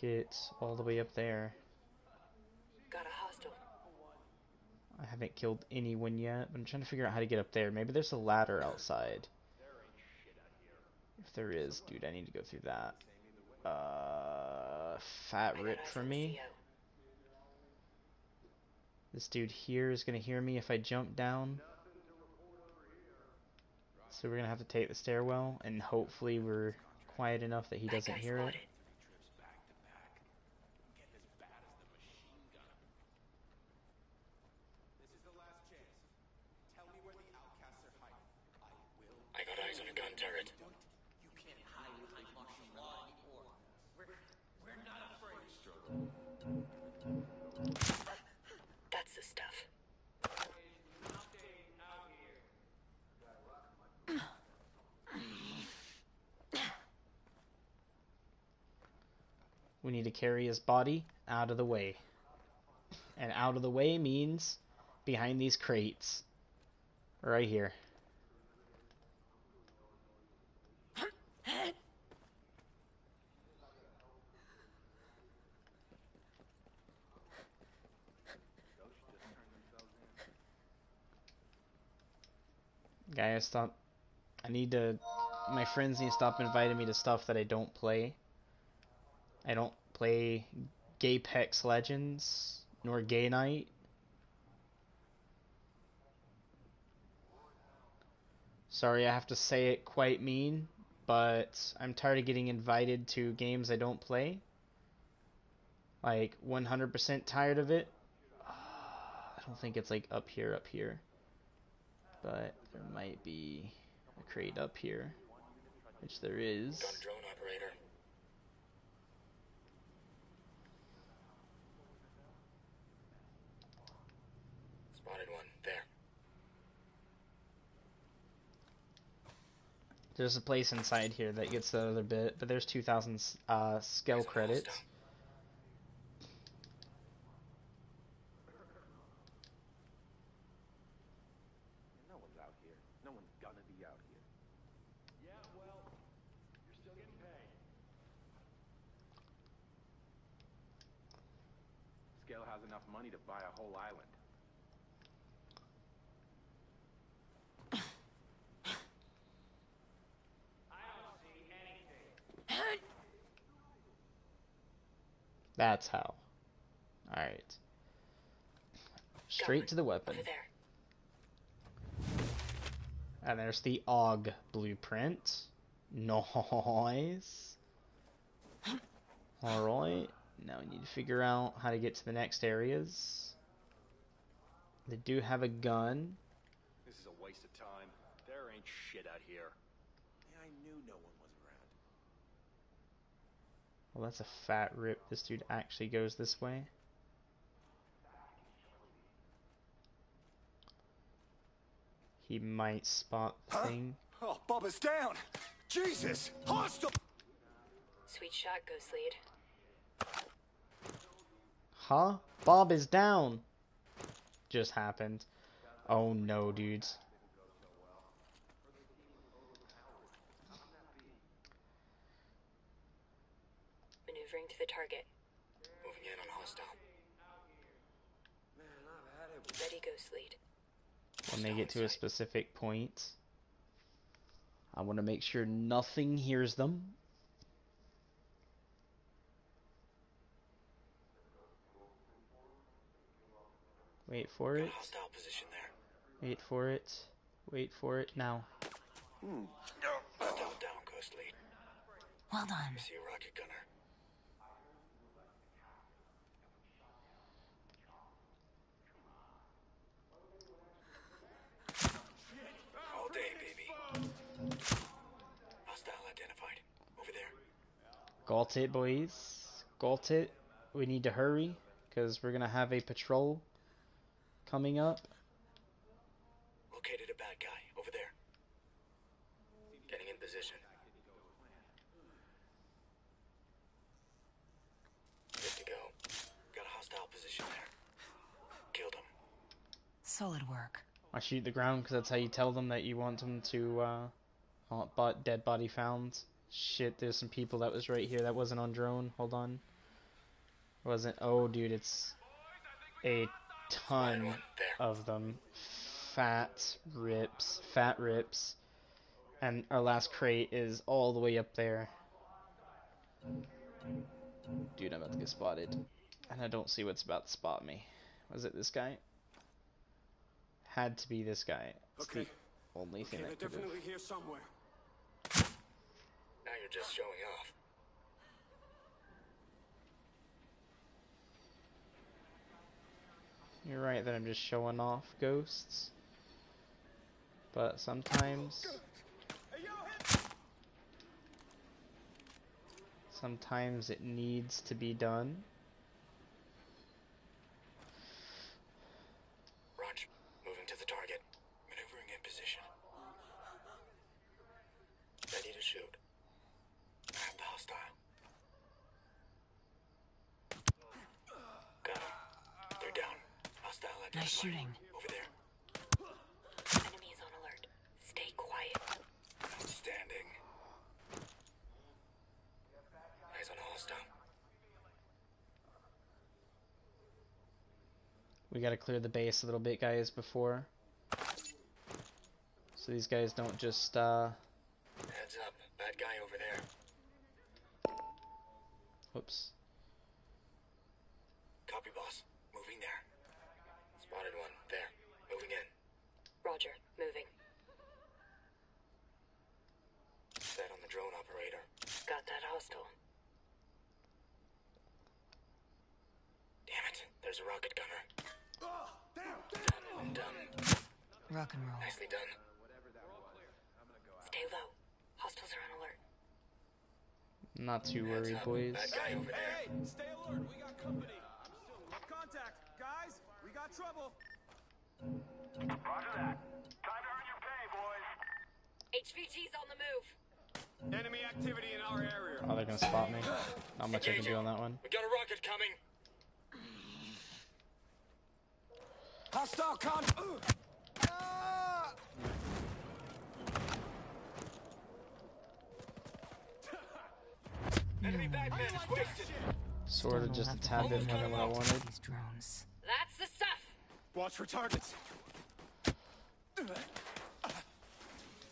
get all the way up there? Got a hostile. I haven't killed anyone yet, I'm trying to figure out how to get up there. Maybe there's a ladder outside. If there is, dude, I need to go through that. Uh, fat rip for me. This dude here is gonna hear me if I jump down. So we're gonna have to take the stairwell, and hopefully we're quiet enough that he doesn't hear it. spotted. Trips back to back. Getting as bad as the machine gun. This is the last chance. Tell me where the outcasts are hiding. I will. I got eyes on a gun turret. Don't. You can't hide behind martial law anymore. We're, we're not afraid. Struggle. That's the stuff. We need to carry his body out of the way. And out of the way means behind these crates. Right here. Guys, stop. I need to. My friends need to stop inviting me to stuff that I don't play. I don't play Gapex Legends nor Gay Night. Sorry, I have to say it quite mean, but I'm tired of getting invited to games I don't play. Like 100% tired of it. I don't think it's like up here, up here. But there might be a crate up here, which there is. Got a drone operator. Spotted one. There. There's a place inside here that gets the other bit, but there's 2,000 uh, skill There's an credits. No one's out here. No one's gonna be out here. Yeah, well, you're still getting paid. Skell has enough money to buy a whole island. That's how. Alright. Straight to the weapon. And there's the AUG blueprint. Nice. Alright. Now we need to figure out how to get to the next areas. They do have a gun. This is a waste of time. There ain't shit out here. Well, that's a fat rip. This dude actually goes this way. He might spot the huh? thing. Oh, Bubba's down! Jesus! Hostile! Sweet shot, Ghost Lead. Huh? Bob is down! Just happened. Oh no, dudes. Target. Moving in on hostile. Ready, Ghost Lead. When they get to a specific point, I want to make sure nothing hears them. Wait for it. hostile position there. Wait for it. Wait for it now. Hmm. Hostile down, Ghost Lead. Well done. I see a rocket gunner. Galt it, boys. Galt it. We need to hurry because we're gonna have a patrol coming up. Located a bad guy. Over there. Getting in position. Good to go. Got a hostile position there. Killed him. Solid work. I shoot the ground because that's how you tell them that you want them to. uh but dead body found. Shit, there's some people that was right here that wasn't on drone. Hold on. Wasn't. Oh, dude, it's a ton of them. Fat rips, fat rips, and our last crate is all the way up there. Dude, I'm about to get spotted, and I don't see what's about to spot me. Was it this guy? Had to be this guy. It's Okay. the only thing Okay, that could have. definitely here somewhere. Just showing off. You're right that I'm just showing off ghosts. But sometimes. Sometimes it needs to be done. Roger. Moving to the target. Maneuvering in position. Ready to shoot. I have the hostile. Got him. They're down. Hostile identified. Nice shooting. Over there. Enemies on alert. Stay quiet. Outstanding. Eyes on hostile. We gotta clear the base a little bit, guys, before. So these guys don't just, uh. Heads up. Bad guy over there. Whoops. Copy, boss. Moving there. Spotted one. There. Moving in. Roger. Moving. Set on the drone operator. Got that hostile. Damn it. There's a rocket gunner. Oh, damn! Done. Done. Rock and roll. Nicely done. Stay low. Hostiles are on alert. Not too worried, up. boys. Bad guy over there. Hey, stay alert. We got company. Contact, guys. We got trouble. HVT's on the move. Enemy activity in our area. Oh, they're gonna spot me. Not much I can do on that one. We got a rocket coming. Hostile con. Ah! Enemy Batman is wasted. Sort of just a tad bit more than what I wanted. These drones. That's the stuff. Watch for targets.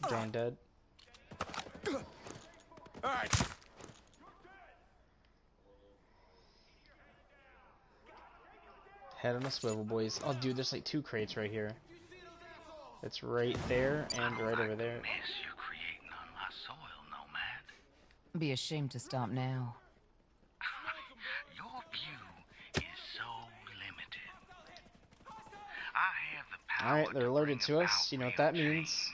Drone dead. All right. Head on a swivel, boys. Oh, dude, there's like two crates right here. It's right there and right over there. mess you're creating on my soil, Be ashamed to stop now. Your view is so limited. I have the power Alright, they're alerted to us. You know what that means.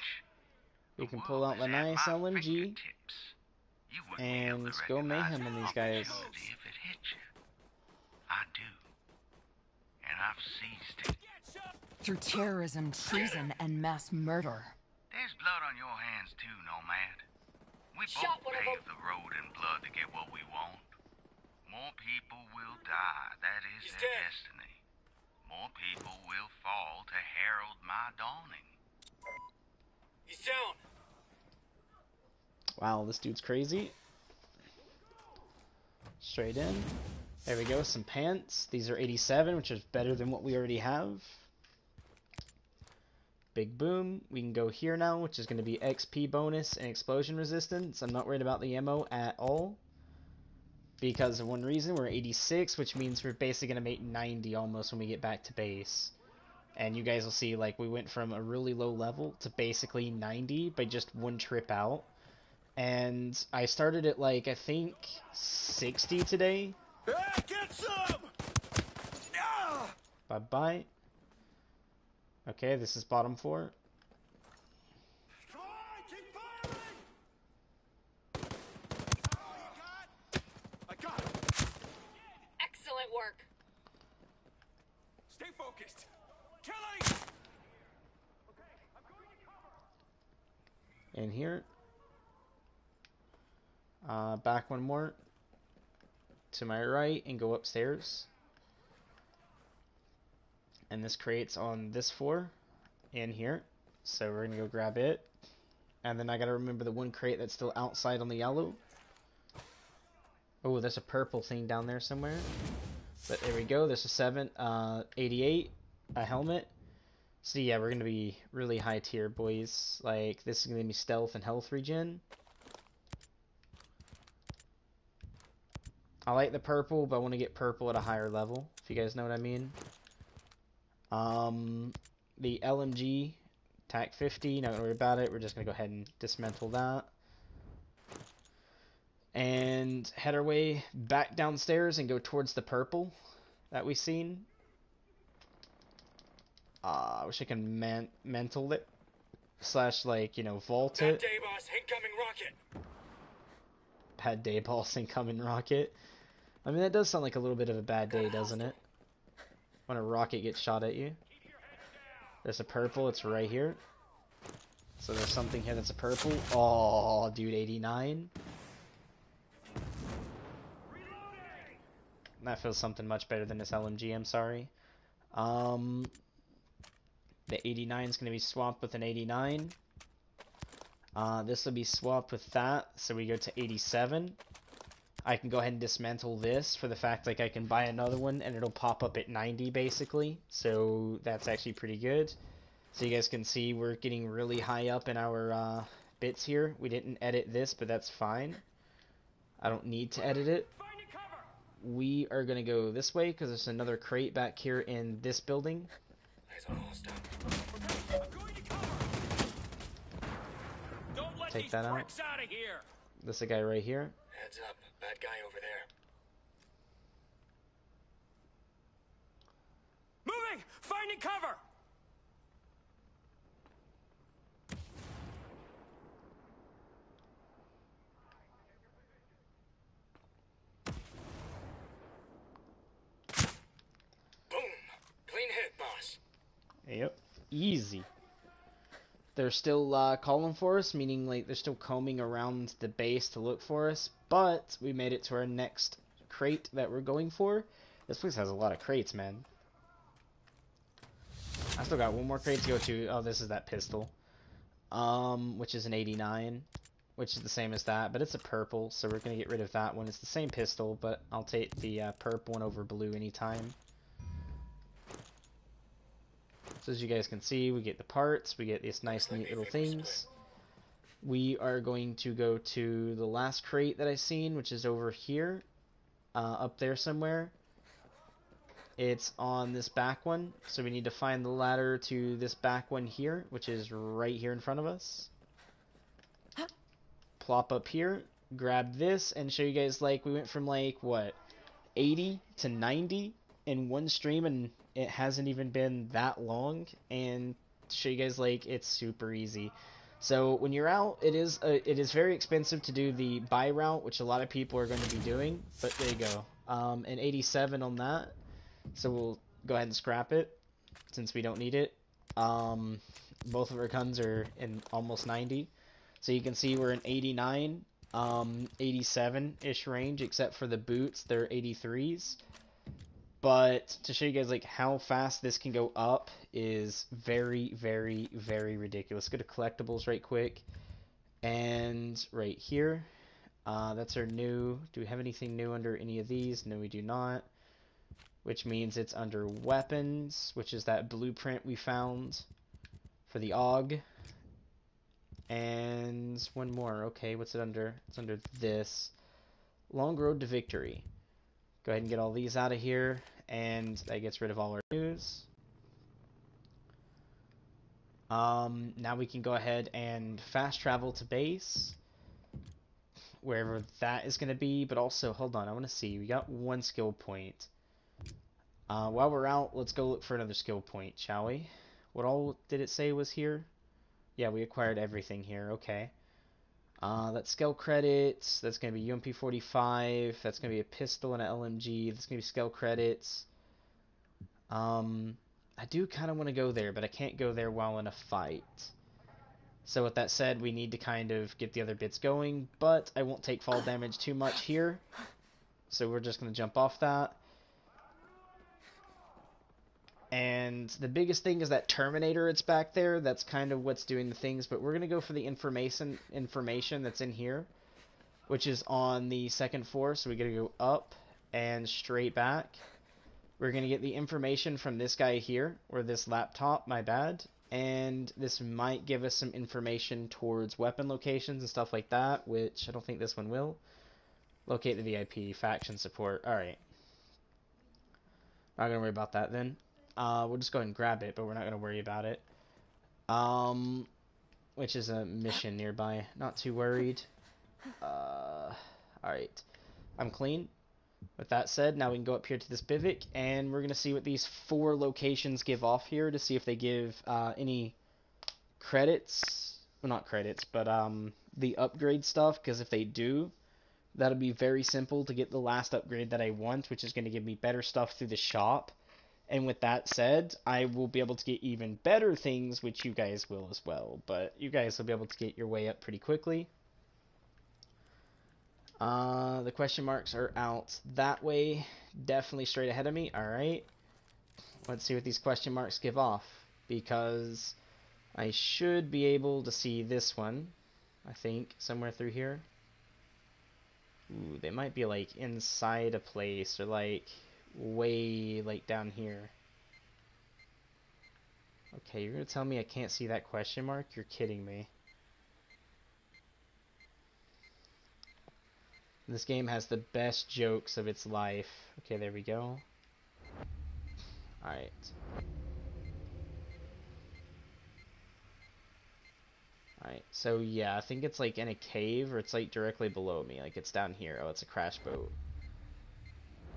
We can pull out the is nice my LMG fingertips. You wouldn't be able and to go recognize mayhem on these guys. If it hit you. I do. And I've seized it. through terrorism, treason, and mass murder. There's blood on your hands too, Nomad. We Shot both one of paved the road in blood to get what we want. More people will die. That is He's their dead. destiny. More people will fall to herald my dawning. He's down. Wow, this dude's crazy. Straight in. There we go, some pants. These are 87, which is better than what we already have. Big boom. We can go here now, which is going to be XP bonus and explosion resistance. I'm not worried about the ammo at all. Because of one reason, we're 86, which means we're basically going to make 90 almost when we get back to base. And you guys will see, like, we went from a really low level to basically 90 by just one trip out and I started at like I think 60 today. Hey, get some! Ah! Bye bye. Okay, this is bottom floor. Come on, keep firing! Oh, you got? I got it. Excellent work. Stay focused. Killing! In here. Uh, back one more. To my right and go upstairs. And this crate's on this floor. In here. So we're gonna go grab it. And then I gotta remember the one crate that's still outside on the yellow. Oh, there's a purple thing down there somewhere. But there we go. There's a 7, uh, 88, a helmet. So yeah, we're gonna be really high tier, boys. Like, this is gonna be stealth and health regen. I like the purple, but I want to get purple at a higher level, if you guys know what I mean. Um, the LMG, TAC 50, not gonna worry about it. We're just gonna go ahead and dismantle that. And head our way back downstairs and go towards the purple that we seen. Uh, I wish I could man mental it. Slash, like, you know, vault it. Bad day, boss. Incoming rocket. Bad day, boss, incoming rocket. I mean, that does sound like a little bit of a bad day, doesn't it? When a rocket gets shot at you. There's a purple, it's right here. So there's something here that's a purple. Oh, dude, 89. That feels something much better than this LMG, I'm sorry. Um, the 89 is going to be swapped with an 89. Uh, this will be swapped with that, so we go to 87. I can go ahead and dismantle this for the fact like I can buy another one and it'll pop up at 90 basically. So that's actually pretty good. So you guys can see we're getting really high up in our uh, bits here. We didn't edit this, but that's fine. I don't need to edit it. We are going to go this way because there's another crate back here in this building. Eyes on hostile. Okay, I'm going to cover! Don't let Take that out. pricks out of here! This a guy right here. Heads up. Bad guy over there. Moving! Finding cover! Boom. Clean hit, boss. Yep. Easy. They're still uh, calling for us, meaning like they're still combing around the base to look for us. But we made it to our next crate that we're going for. This place has a lot of crates, man. I still got one more crate to go to. Oh, this is that pistol. Um, which is an 89, which is the same as that, but it's a purple, so we're gonna get rid of that one. It's the same pistol, but I'll take the uh, purple one over blue anytime. So as you guys can see, we get the parts, we get these nice neat little things. We are going to go to the last crate that I seen, which is over here, uh, up there somewhere. It's on this back one, so we need to find the ladder to this back one here, which is right here in front of us. Plop up here, grab this, and show you guys, like, we went from, like, what, 80 to 90 in one stream, and it hasn't even been that long, and show you guys, like, it's super easy. So when you're out, it is it is very expensive to do the buy route, which a lot of people are going to be doing. But there you go, um, an 87 on that. So we'll go ahead and scrap it. since we don't need it. Um, both of our guns are in almost 90. So you can see we're in 89, um, 87-ish range, except for the boots, they're 83s. But to show you guys like how fast this can go up is very, very, very ridiculous. Go to collectibles right quick. And right here, uh, that's our new. Do we have anything new under any of these? No, we do not. Which means it's under weapons, which is that blueprint we found for the AUG. And one more. Okay, what's it under? It's under this. Long Road to Victory. Go ahead and get all these out of here, and that gets rid of all our news. Um, now we can go ahead and fast travel to base, wherever that is going to be, but also, hold on, I want to see, we got one skill point. Uh, while we're out, let's go look for another skill point, shall we? What all did it say was here? Yeah, we acquired everything here, okay. Uh, that's skill credits, that's going to be UMP 45, that's going to be a pistol and an LMG, that's going to be skill credits. Um, I do kind of want to go there, but I can't go there while in a fight. So with that said, we need to kind of get the other bits going, but I won't take fall damage too much here. So we're just going to jump off that. And the biggest thing is that Terminator it's back there. That's kind of what's doing the things, but we're going to go for the information information that's in here, which is on the second floor. So we got to go up and straight back. We're going to get the information from this guy here, or this laptop, my bad. And this might give us some information towards weapon locations and stuff like that, which I don't think this one will. Locate the VIP, faction support. Alright. Not going to worry about that then. Uh, we'll just go ahead and grab it, but we're not going to worry about it. Um, which is a mission nearby. Not too worried. Uh, alright. I'm clean. With that said, now we can go up here to this bivouac, and we're going to see what these four locations give off here to see if they give uh, any credits. Well, not credits, but um, the upgrade stuff, because if they do, that'll be very simple to get the last upgrade that I want, which is going to give me better stuff through the shop. And with that said, I will be able to get even better things, which you guys will as well. But you guys will be able to get your way up pretty quickly. Uh, the question marks are out that way, definitely straight ahead of me. Alright, let's see what these question marks give off, because I should be able to see this one, I think, somewhere through here. Ooh, they might be like inside a place, or like way like down here. Okay, you're gonna tell me I can't see that question mark? You're kidding me. This game has the best jokes of its life. Okay, there we go. Alright. Alright, so yeah, I think it's like in a cave or it's like directly below me. Like it's down here. Oh, it's a crash boat.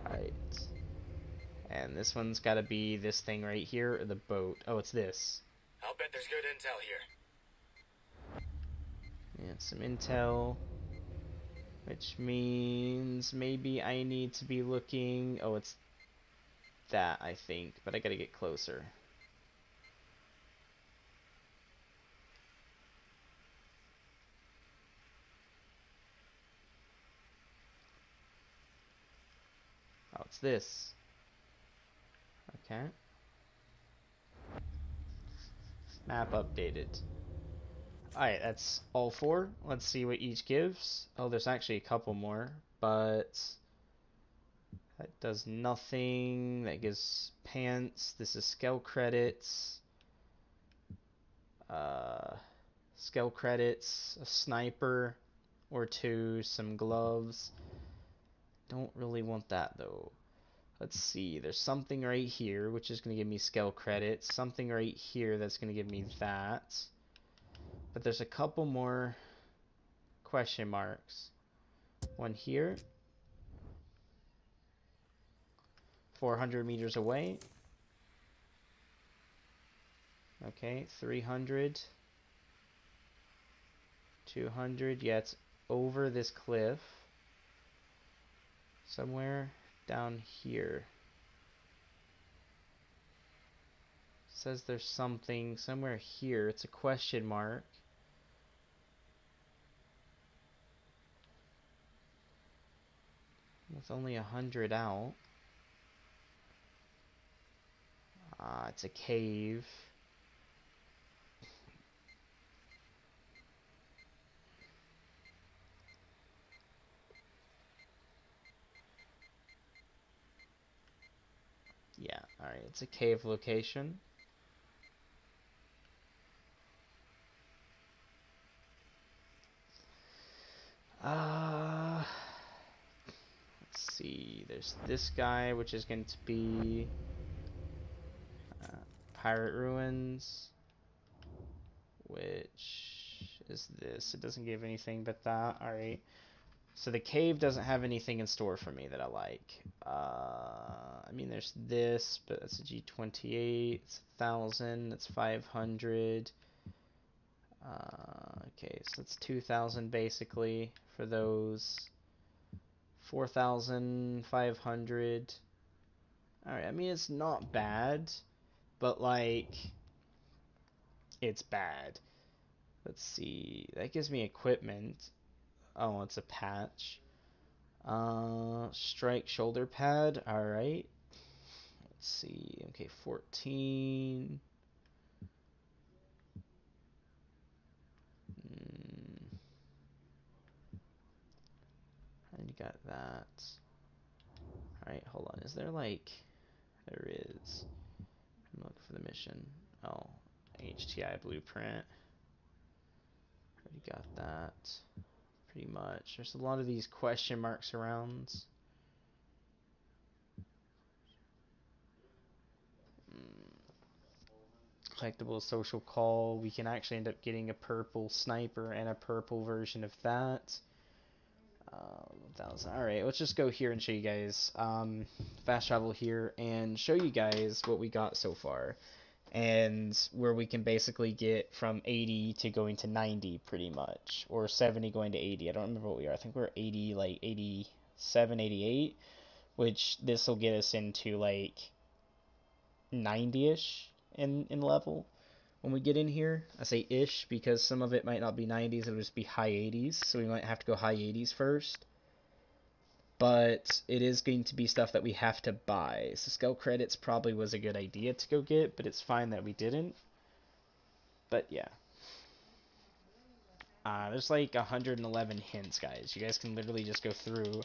Alright. And this one's gotta be this thing right here, or the boat. Oh, it's this. I'll bet there's good intel here. Yeah, some intel. Which means maybe I need to be looking... Oh, it's that, I think. But I gotta get closer. Oh, it's this. Okay. Map updated. Alright, that's all four. Let's see what each gives. Oh, there's actually a couple more, but that does nothing. That gives pants. This is skill credits. Uh, skill credits, a sniper or two, some gloves. Don't really want that though. Let's see, there's something right here which is going to give me scale credit, something right here that's going to give me that. But there's a couple more question marks. One here. 400 meters away. Okay, 300. 200. Yeah, it's over this cliff. Somewhere down here. says there's something somewhere here. It's a question mark. It's only a hundred out. Ah, it's a cave. Yeah, alright, it's a cave location. Uh, let's see, there's this guy, which is going to be uh, Pirate Ruins, which is this. It doesn't give anything but that. Alright. So the cave doesn't have anything in store for me that I like. Uh, I mean, there's this, but that's a G28. It's a thousand. It's 500. Uh, okay, so it's 2,000 basically for those. 4,500. Alright, I mean, it's not bad, but like, it's bad. Let's see. That gives me equipment. Oh, it's a patch. Uh, strike shoulder pad. All right. Let's see. Okay, 14. Mm. And you got that. All right, hold on. Is there like there is? I'm looking for the mission. Oh, HTI blueprint. Already got that pretty much. There's a lot of these question marks around. Mm. Collectible social call. We can actually end up getting a purple sniper and a purple version of that. Uh, Alright, let's just go here and show you guys um, fast travel here and show you guys what we got so far and where we can basically get from 80 to going to 90 pretty much or 70 going to 80 i don't remember what we are. I think we're 80 like 87 88 which this will get us into like 90ish in in level when we get in here. I say ish because some of it might not be 90s it'll just be high 80s so we might have to go high 80s first but it is going to be stuff that we have to buy. So skill credits probably was a good idea to go get, but it's fine that we didn't. But yeah. Uh, there's like 111 hints, guys. You guys can literally just go through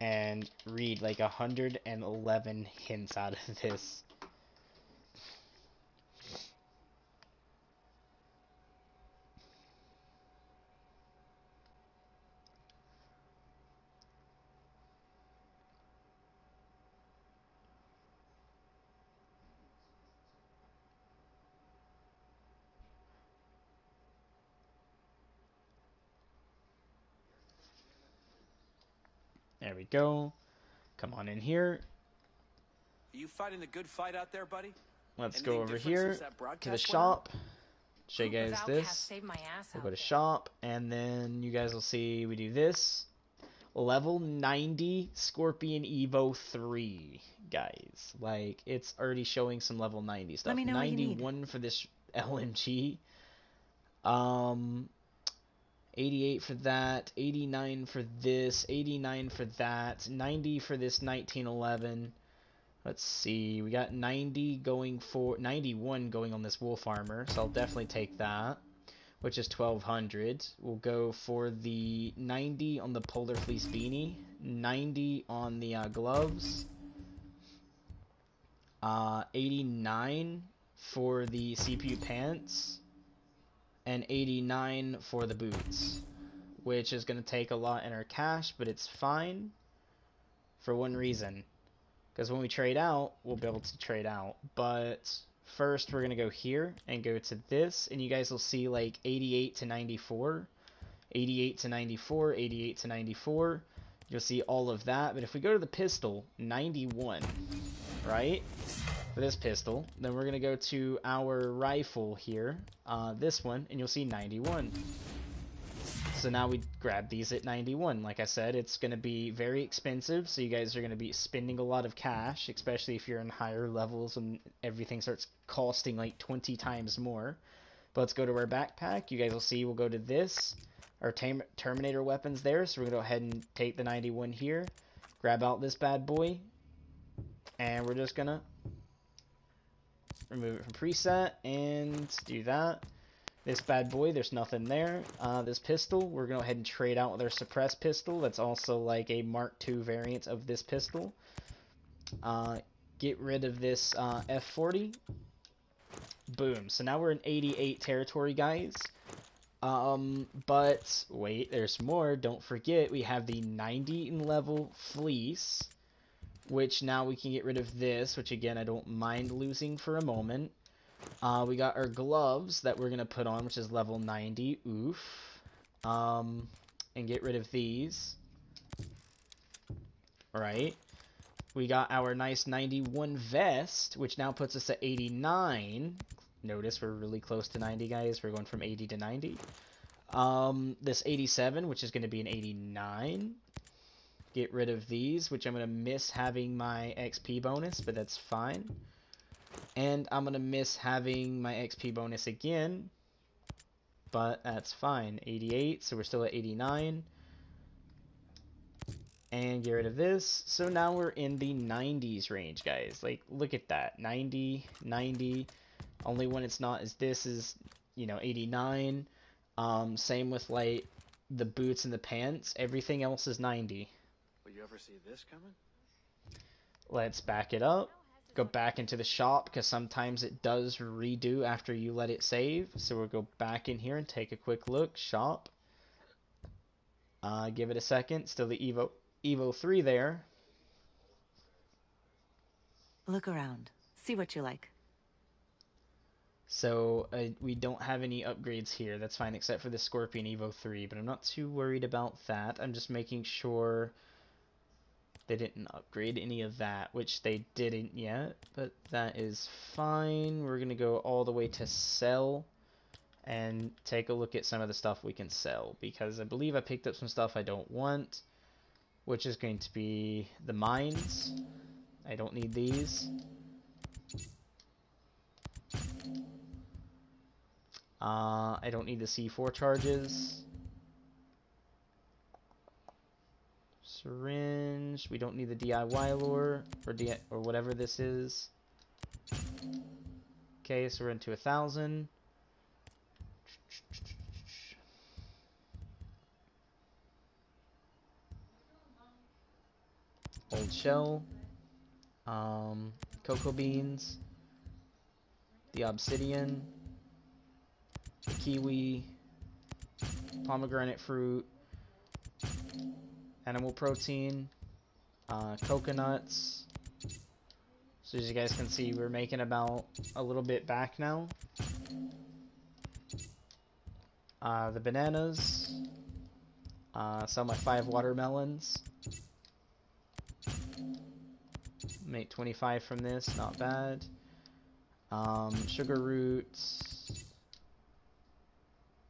and read like 111 hints out of this. There we go. Come on in here. Are you fighting the good fight out there, buddy? Let's Anything go over here to the broadcast went shop. Show you guys this. my ass We'll go to there. shop, and then you guys will see we do this. Level 90 Scorpion Evo 3, guys. Like, it's already showing some level 90 stuff. me know what you need. 91 for this LMG. Um, 88 for that. 89 for this. 89 for that. 90 for this 1911. Let's see. We got 90 going for 91 going on this wolf armor, so I'll definitely take that, which is 1200. We'll go for the 90 on the polar fleece beanie, 90 on the uh, gloves, uh, 89 for the CPU pants, and 89 for the boots, which is going to take a lot in our cash, but it's fine for one reason. Because when we trade out, we'll be able to trade out. But first, we're going to go here and go to this, and you guys will see like 88 to 94, 88 to 94, 88 to 94. You'll see all of that. But if we go to the pistol, 91, right? This pistol. Then we're to go to our rifle here, uh, this one, and you'll see 91. So now we grab these at 91. Like I said, it's to be very expensive, so you guys are to be spending a lot of cash, especially if you're in higher levels and everything starts costing like 20 times more. But let's go to our backpack. You guys will see we'll go to this, our Terminator weapons there. So we're to go ahead and take the 91 here, grab out this bad boy, and we're just to remove it from preset and do that. This bad boy, there's nothing there. Uh, this pistol, we're going to go ahead and trade out with our suppressed pistol. That's also like a Mark II variant of this pistol. Uh, get rid of this uh, F40. Boom. So now we're in 88 territory, guys. Um, but wait, there's more. Don't forget, we have the 90 in level fleece, which now we can get rid of this, which again, I don't mind losing for a moment. Uh, we got our gloves that we're going to put on, which is level 90. Oof. Um, and get rid of these. Right. We got our nice 91 vest, which now puts us at 89. Notice we're really close to 90, guys. We're going from 80 to 90. Um, this 87, which is going to be an 89. Get rid of these, which I'm going to miss having my XP bonus, but that's fine. And I'm going to miss having my XP bonus again. But that's fine. 88, so we're still at 89. And get rid of this. So now we're in the 90s range, guys. Like, look at that. 90, 90. Only when it's not is this is, you know, 89. Um, same with, like, the boots and the pants. Everything else is 90. Will you ever see this coming? Let's back it up. Go back into the shop because sometimes it does redo after you let it save. So we'll go back in here and take a quick look. Shop. Uh, give it a second. Still the Evo Evo 3 there. Look around. See what you like. So uh, we don't have any upgrades here. That's fine, except for the Scorpion Evo 3. But I'm not too worried about that. I'm just making sure they didn't upgrade any of that, which they didn't yet. But that is fine. We're going to go all the way to sell and take a look at some of the stuff we can sell. Because I believe I picked up some stuff I don't want, which is going to be the mines. I don't need these. Uh, I don't need the C4 charges. Syringe. We don't need the DIY lore or D or whatever this is. Okay, so we're into a thousand. Old shell. Um, cocoa beans. The obsidian the kiwi, pomegranate fruit, animal protein, uh, coconuts. So as you guys can see, we're making about a little bit back now. Uh, the bananas. Uh, sell my five watermelons. Make 25 from this, not bad. Um, sugar roots.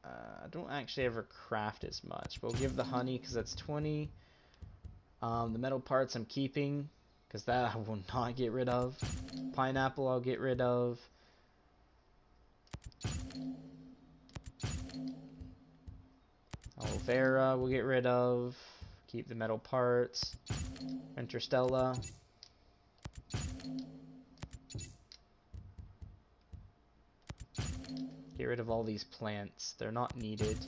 Uh, I don't actually ever craft as much. We'll give the honey because that's 20. Um, the metal parts I'm keeping because that I will not get rid of. Pineapple I'll get rid of. Aloe vera we'll get rid of. Keep the metal parts. Interstella. Get rid of all these plants. They're not needed.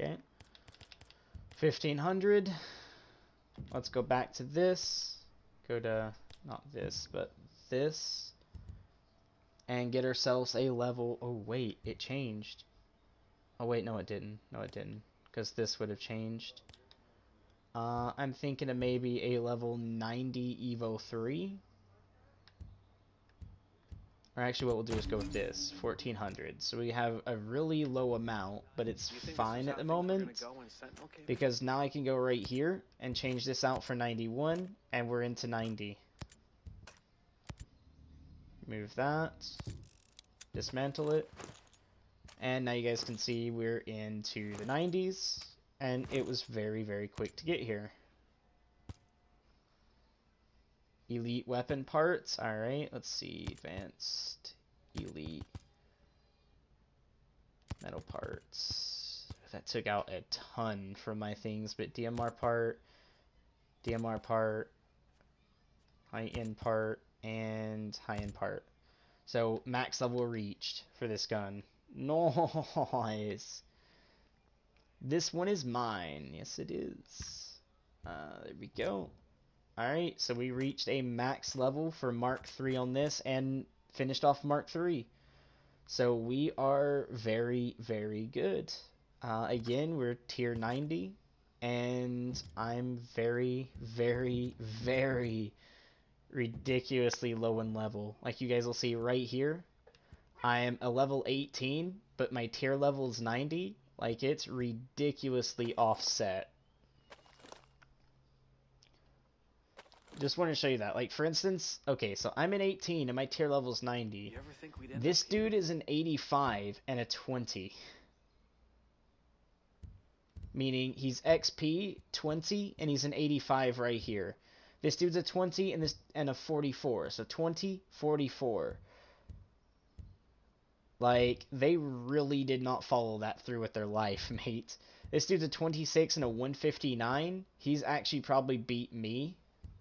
Okay. 1500. Let's go back to this. Go to, not this, but this and get ourselves a level. Oh, wait, it changed. Oh, wait, no, it didn't. No, it didn't. Because this would have changed. Uh, I'm thinking of maybe a level 90 Evo 3. Or actually, what we'll do is go with this 1400. So we have a really low amount, but it's You think this fine at the things are gonna moment go when Sentinel came in? because now I can go right here and change this out for 91, and we're into 90. Move that, dismantle it, and now you guys can see we're into the 90s, and it was very, very quick to get here. Elite weapon parts, alright, let's see, advanced, elite, metal parts. That took out a ton from my things, but DMR part, DMR part, high end part, and high end part. So max level reached for this gun. Nice. This one is mine. Yes, it is. Uh, there we go. Alright, so we reached a max level for Mark 3 on this and finished off Mark 3. So we are very, very good. Uh, again, we're tier 90, and I'm very, very, very ridiculously low in level. Like you guys will see right here, I am a level 18, but my tier level is 90. Like it's ridiculously offset. Just want to show you that. Like for instance, okay, so I'm an 18 and my tier level is 90. You ever think we'd end This dude is an 85 and a 20. Meaning he's XP 20 and he's an 85 right here. This dude's a 20 and this and a 44. So 20, 44. Like they really did not follow that through with their life, mate. This dude's a 26 and a 159. He's actually probably beat me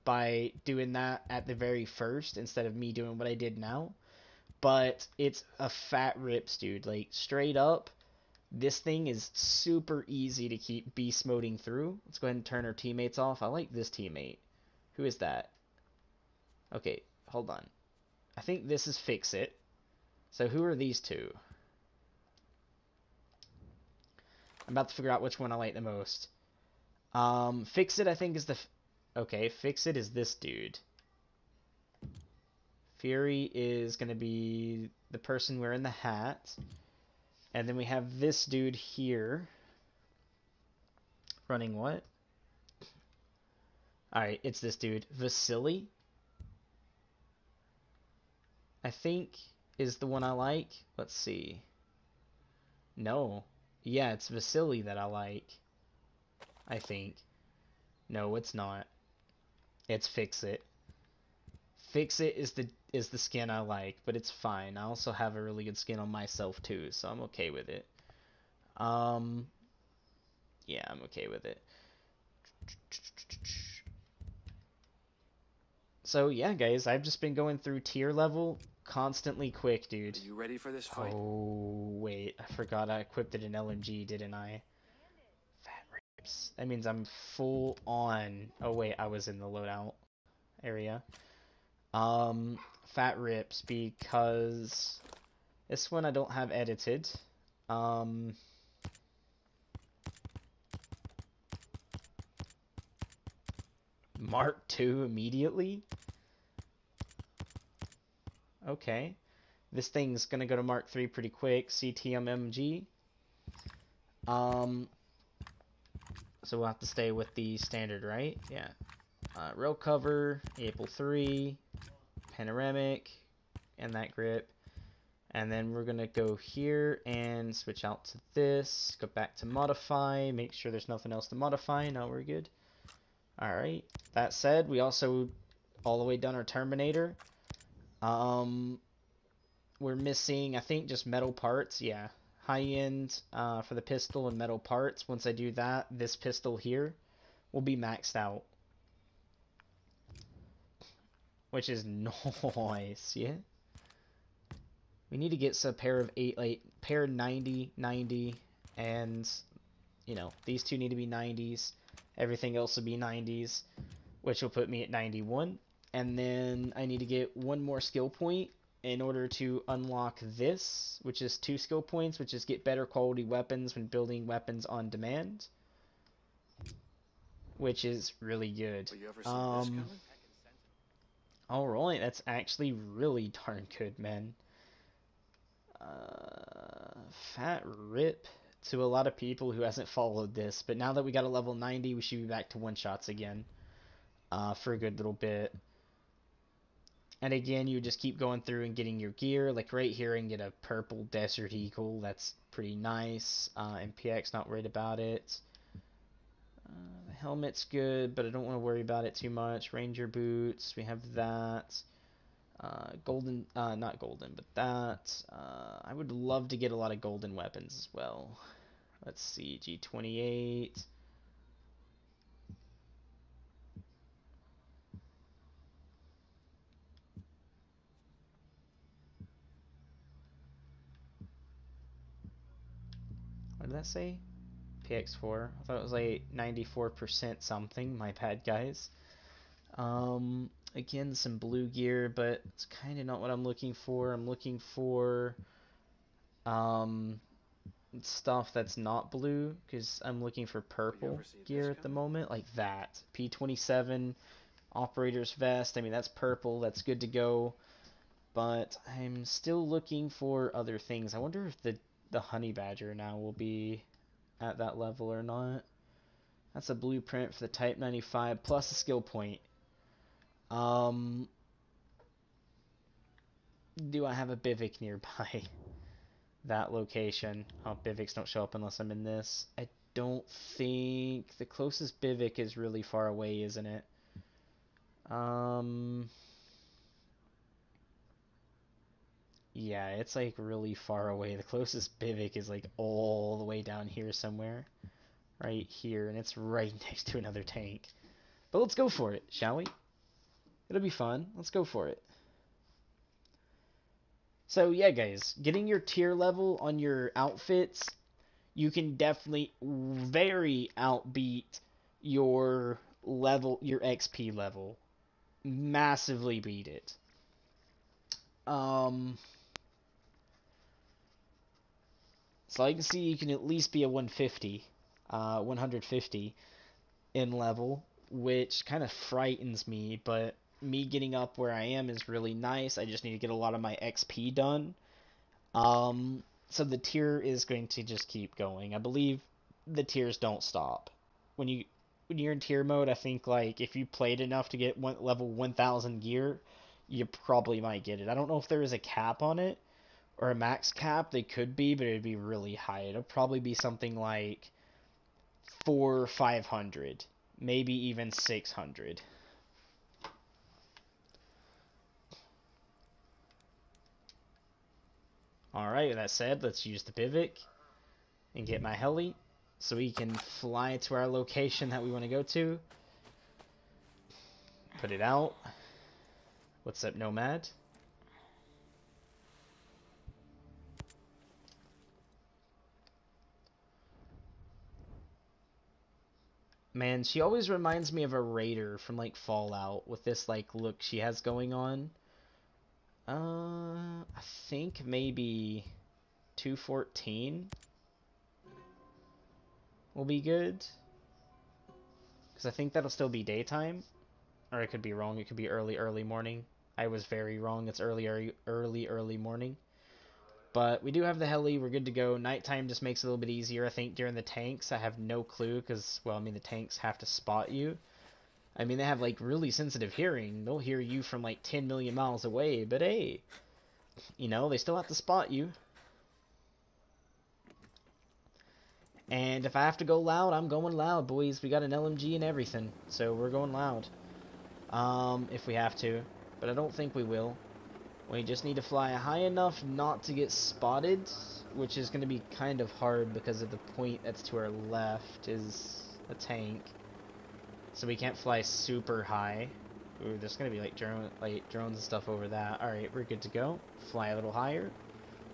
by doing that at the very first instead of me doing what I did now but it's a fat rips, dude. Like straight up, this thing is super easy to keep beast moding through. Let's go ahead and turn our teammates off. I like this teammate. Who is that? Okay, hold on. I think this is Fix It. So who are these two? I'm about to figure out which one I like the most. Um, Fix It, I think, is the. Okay, Fix It is this dude. Fury is going to be the person wearing the hat. And then we have this dude here. Running what? Alright, it's this dude. Vasily? I think is the one I like. Let's see. No. Yeah, it's Vasily that I like. I think. No, it's not. It's Fix It. Fix It is the is the skin I like, but it's fine. I also have a really good skin on myself too, so I'm okay with it. Um yeah, I'm okay with it. So yeah, guys, I've just been going through tier level constantly quick, dude. Are you ready for this fight? Oh wait, I forgot I equipped it in LMG, didn't I? Rips. That means I'm full on. Oh wait, I was in the loadout area. Um, fat rips because this one I don't have edited. Um. Mark II immediately? Okay. This thing's gonna go to Mark III pretty quick. CTMMG. Um, so we'll have to stay with the standard, right? Yeah. Uh, rail cover, April 3, panoramic, and that grip. And then we're gonna go here and switch out to this. Go back to modify. Make sure there's nothing else to modify. Now we're good. Alright. That said, we also all the way done our Terminator. Um, we're missing, I think, just metal parts. Yeah, high end uh, for the pistol and metal parts. Once I do that, this pistol here will be maxed out, which is nice. Yeah. We need to get a pair of eight, like pair 90, 90, and you know these two need to be 90s. Everything else will be 90s, which will put me at 91. And then I need to get one more skill point in order to unlock this, which is two skill points, which is get better quality weapons when building weapons on demand, which is really good. Will you ever see this Um, coming? Alright, that's actually really darn good, man. Uh, fat rip to a lot of people who hasn't followed this, but now that we got a level 90, we should be back to one shots again uh, for a good little bit. And again, you just keep going through and getting your gear. Like right here, and get a purple Desert Eagle. That's pretty nice. Uh, MPX, not worried about it. Uh, the helmet's good, but I don't want to worry about it too much. Ranger boots, we have that. Uh, golden, uh, not golden, but that. Uh, I would love to get a lot of golden weapons as well. Let's see, G28. Did that say? PX4. I thought it was like 94% something. My bad, guys. Um, again, some blue gear, but it's kind of not what I'm looking for. I'm looking for um, stuff that's not blue because I'm looking for purple gear at the moment, like that. P27 operator's vest. I mean, that's purple. That's good to go. But I'm still looking for other things. I wonder if the the honey badger now will be at that level or not. That's a blueprint for the Type 95 plus a skill point. Um, do I have a Bivik nearby that location? Oh, Biviks don't show up unless I'm in this. I don't think the closest Bivik is really far away, isn't it? Um, yeah, it's like really far away. The closest Bivik is like all the way down here somewhere. Right here, and it's right next to another tank. But let's go for it, shall we? It'll be fun. Let's go for it. So yeah, guys, getting your tier level on your outfits, you can definitely very outbeat your level, your XP level. Massively beat it. Um, so I can see you can at least be a 150, uh, 150 in level, which kind of frightens me, but me getting up where I am is really nice. I just need to get a lot of my XP done. Um, so the tier is going to just keep going. I believe the tiers don't stop. When you when you're in tier mode, I think like if you played enough to get one, level 1000 gear, you probably might get it. I don't know if there is a cap on it or a max cap. They could be, but it'd be really high. It'll probably be something like four, five hundred, maybe even six hundred. Alright, with that said, let's use the Bivik and get my heli so we can fly to our location that we want to go to. Put it out. What's up, Nomad? Man, she always reminds me of a raider from like Fallout with this like look she has going on. Uh, I think maybe 214 will be good. Because I think that'll still be daytime. Or I could be wrong. It could be early, early morning. I was very wrong. It's early, early, early, early morning. But we do have the heli. We're good to go. Nighttime just makes it a little bit easier. I think during the tanks, I have no clue. Because, well, I mean, the tanks have to spot you. I mean, they have like really sensitive hearing. They'll hear you from like 10 million miles away, but hey, you know, they still have to spot you. And if I have to go loud, I'm going loud, boys. We got an LMG and everything, so we're going loud. Um, if we have to, but I don't think we will. We just need to fly high enough not to get spotted, which is going to be kind of hard because of the point that's to our left is a tank. So we can't fly super high. Ooh, there's gonna be like drone, like drones and stuff over that. All right, we're good to go. Fly a little higher,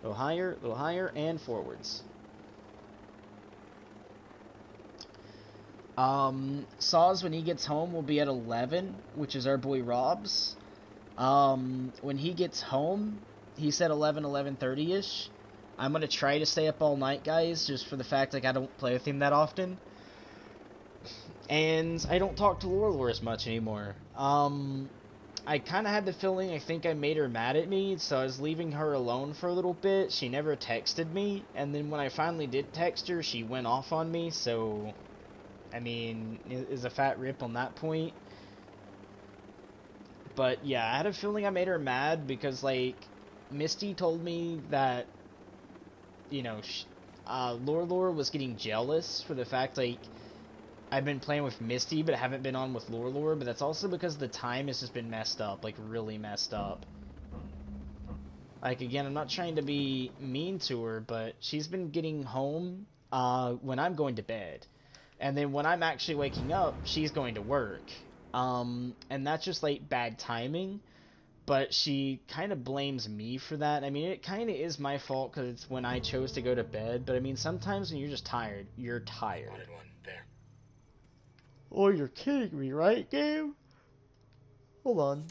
a little higher, a little higher, and forwards. Um, Saws when he gets home will be at 11, which is our boy Rob's. Um, when he gets home, he said 11, 11:30 ish. I'm gonna try to stay up all night, guys, just for the fact like I don't play with him that often and I don't talk to Lorelor as much anymore. Um, I kind of had the feeling I think I made her mad at me, so I was leaving her alone for a little bit. She never texted me, and then when I finally did text her, she went off on me, so I mean, is a fat rip on that point. But yeah, I had a feeling I made her mad because like Misty told me that you know, sh- uh, Lore Lore was getting jealous for the fact like I've been playing with Misty, but I haven't been on with Lore Lore. But that's also because the time has just been messed up, like really messed up. Like again, I'm not trying to be mean to her, but she's been getting home uh, when I'm going to bed, and then when I'm actually waking up, she's going to work. Um, and that's just like bad timing. But she kind of blames me for that. I mean, it kind of is my fault because it's when I chose to go to bed. But I mean, sometimes when you're just tired, you're tired. Wanted one. There. Oh, you're kidding me, right, game? Hold on.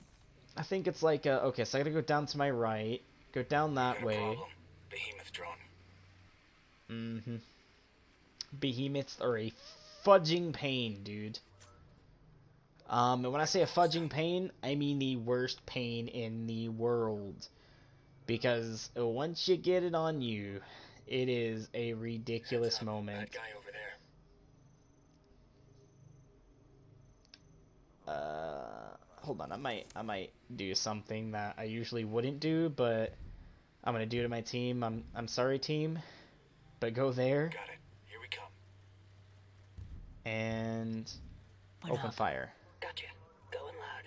I think it's like, uh, okay, so I gotta go down to my right, go down that Got a way. problem. Behemoth drone. Mm-hmm. Behemoths are a fudging pain, dude. Um, and when I say a fudging pain, I mean the worst pain in the world. Because once you get it on you, it is a ridiculous up, moment. That guy over there. uh hold on i might i might do something that i usually wouldn't do but i'm gonna do to my team i'm i'm sorry team but go there Got it. Here we come. and What open up? fire Gotcha. Going loud.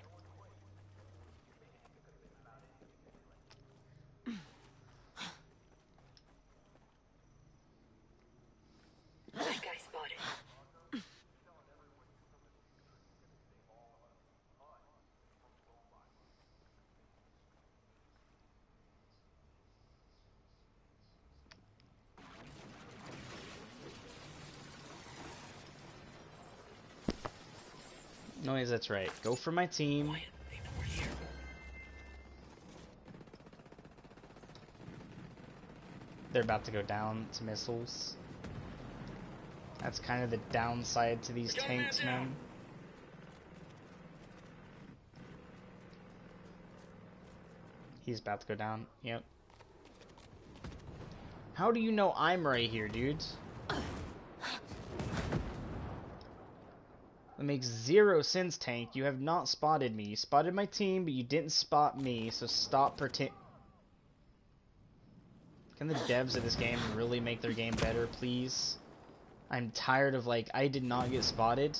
That guy spotted. That's right. Go for my team. Quiet. They know we're here. they're about to go down to missiles. That's kind of the downside to these We got a man. tanks man he's about to go down. Yep. How do you know i'm right here dudes That makes zero sense, Tank. You have not spotted me. You spotted my team, but you didn't spot me, so stop pretend. Can the devs of this game really make their game better, please? I'm tired of, like, I did not get spotted.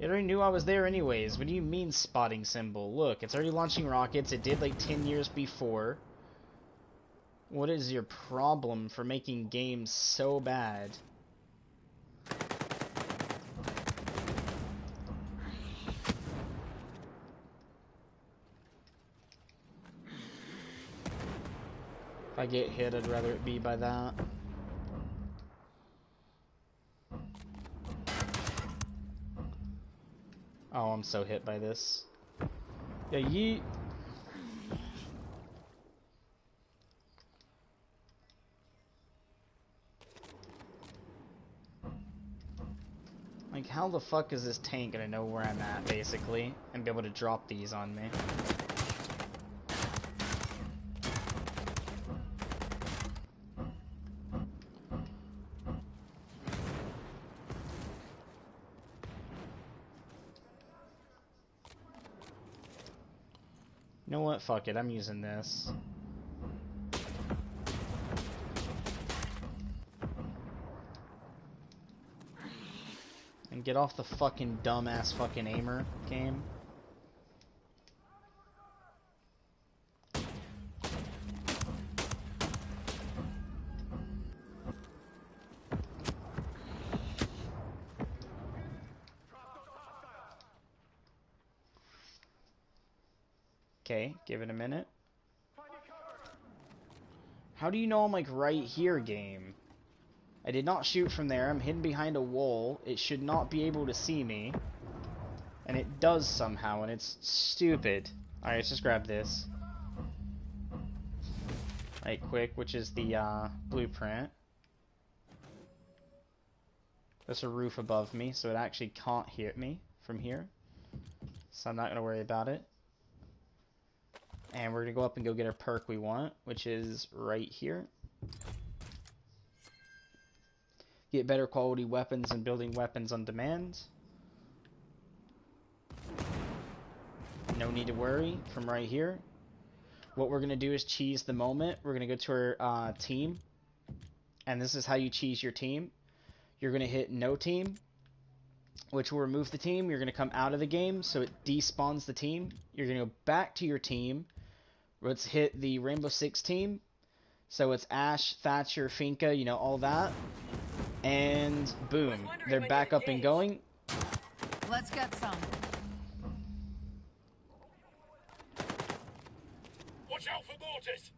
It already knew I was there anyways. What do you mean spotting symbol? Look, it's already launching rockets. It did like 10 years before. What is your problem for making games so bad? If I get hit, I'd rather it be by that. Oh, I'm so hit by this. Yeah, yeet. How the fuck is this tank gonna know where I'm at, basically, and be able to drop these on me? You know what? Fuck it, I'm using this. And get off the fucking dumbass fucking aimer game. Okay, give it a minute. How do you know I'm like right here, game? I did not shoot from there. I'm hidden behind a wall. It should not be able to see me. And it does somehow, and it's stupid. Alright, let's just grab this. Right quick, which is the uh, blueprint. There's a roof above me, so it actually can't hit me from here. So I'm not going to worry about it. And we're going to go up and go get our perk we want, which is right here. Get better quality weapons and building weapons on demand. No need to worry from right here. What we're going to do is cheese the moment. We're going to go to our uh, team. And this is how you cheese your team. You're going to hit no team, which will remove the team. You're going to come out of the game, so it despawns the team. You're going to go back to your team. Let's hit the Rainbow Six team. So it's Ash, Thatcher, Finka, you know, all that. And boom, they're back up and going. Let's get some. Watch out for mortars!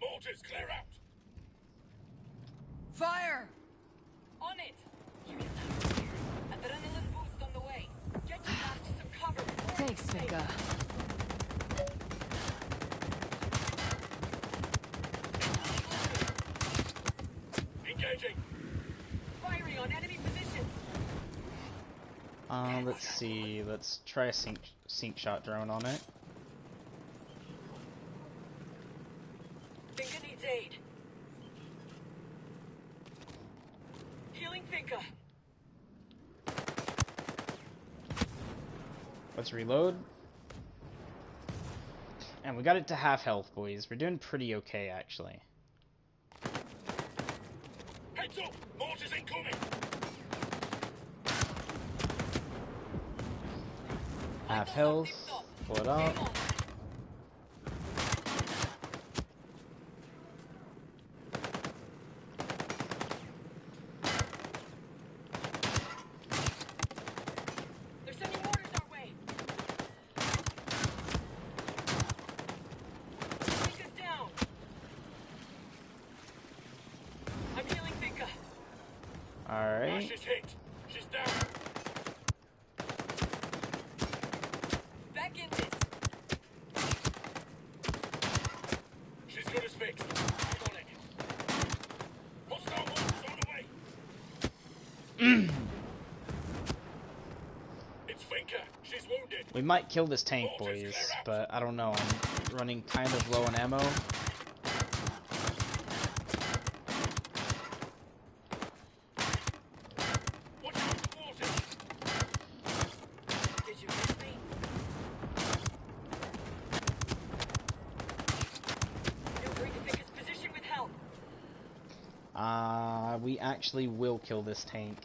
Mortars, clear out! Fire! On it! You're allowed here. Adrenaline boost on the way. Get your ass to some cover. before Thanks, it's safe. Finka. Engaging! Firing on enemy positions. Uh, let's see. Let's try a sync sync shot drone on it. Finka needs aid. Healing Finka. Let's reload. And we got it to half health, boys. We're doing pretty okay, actually. Heads up! Mortars incoming! Half health. Pull it. Game on. They're sending mortars our way. Finka's down. I'm healing Finka. Alright. Ash is hit! She's down! Back in this. She's good as fixed. I'm on it. Hostile mortars on the way! it's Finka! She's wounded! We might kill this tank, boys, but I don't know. I'm running kind of low on ammo. Uh, we actually will kill this tank.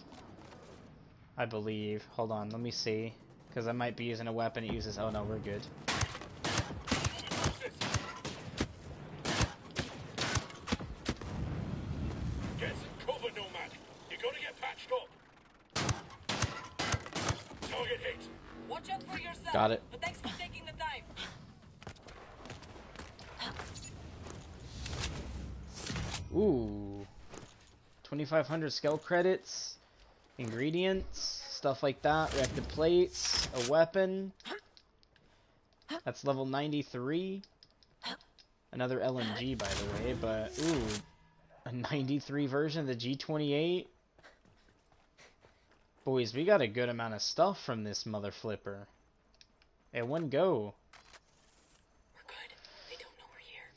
I believe. Hold on, let me see. Because I might be using a weapon that uses... Oh no, we're good. Get some cover, Nomad! You're gonna get patched up! Target hit! Watch out for yourself. Got it. But thanks for taking the time. Ooh. 2,500 skill credits, ingredients, stuff like that, reactive plates, a weapon. That's level 93. Another LMG, by the way, but ooh, a 93 version of the G28. Boys, we got a good amount of stuff from this mother flipper. At one go. We're good. They don't know we're here.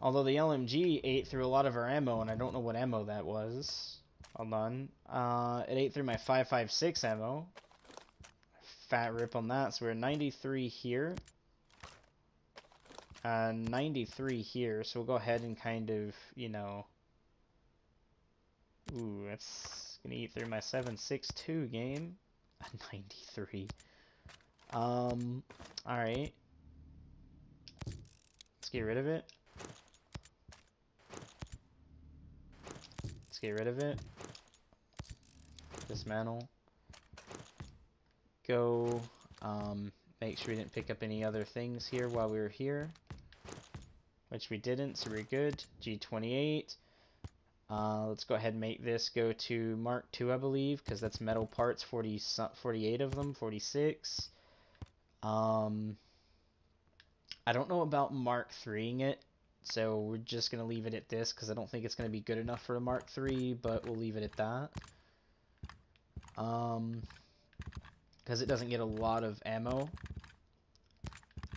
Although the LMG ate through a lot of our ammo, and I don't know what ammo that was. Hold on. Uh, it ate through my 5.56 ammo. Fat rip on that. So we're at 93 here. Uh, 93 here. So we'll go ahead and kind of, you know... Ooh, that's gonna eat through my 7.62 game. 93. Um, alright. Let's get rid of it. Get rid of it. Dismantle. Go. Um, make sure we didn't pick up any other things here while we were here. which we didn't, so we're good. G28. Uh, let's go ahead and make this go to Mark II, I believe, because that's metal parts, 40, 48 of them, 46. Um, I don't know about Mark IIIing it, so we're just going to leave it at this, because I don't think it's going to be good enough for a Mark III, but we'll leave it at that. Um, because it doesn't get a lot of ammo.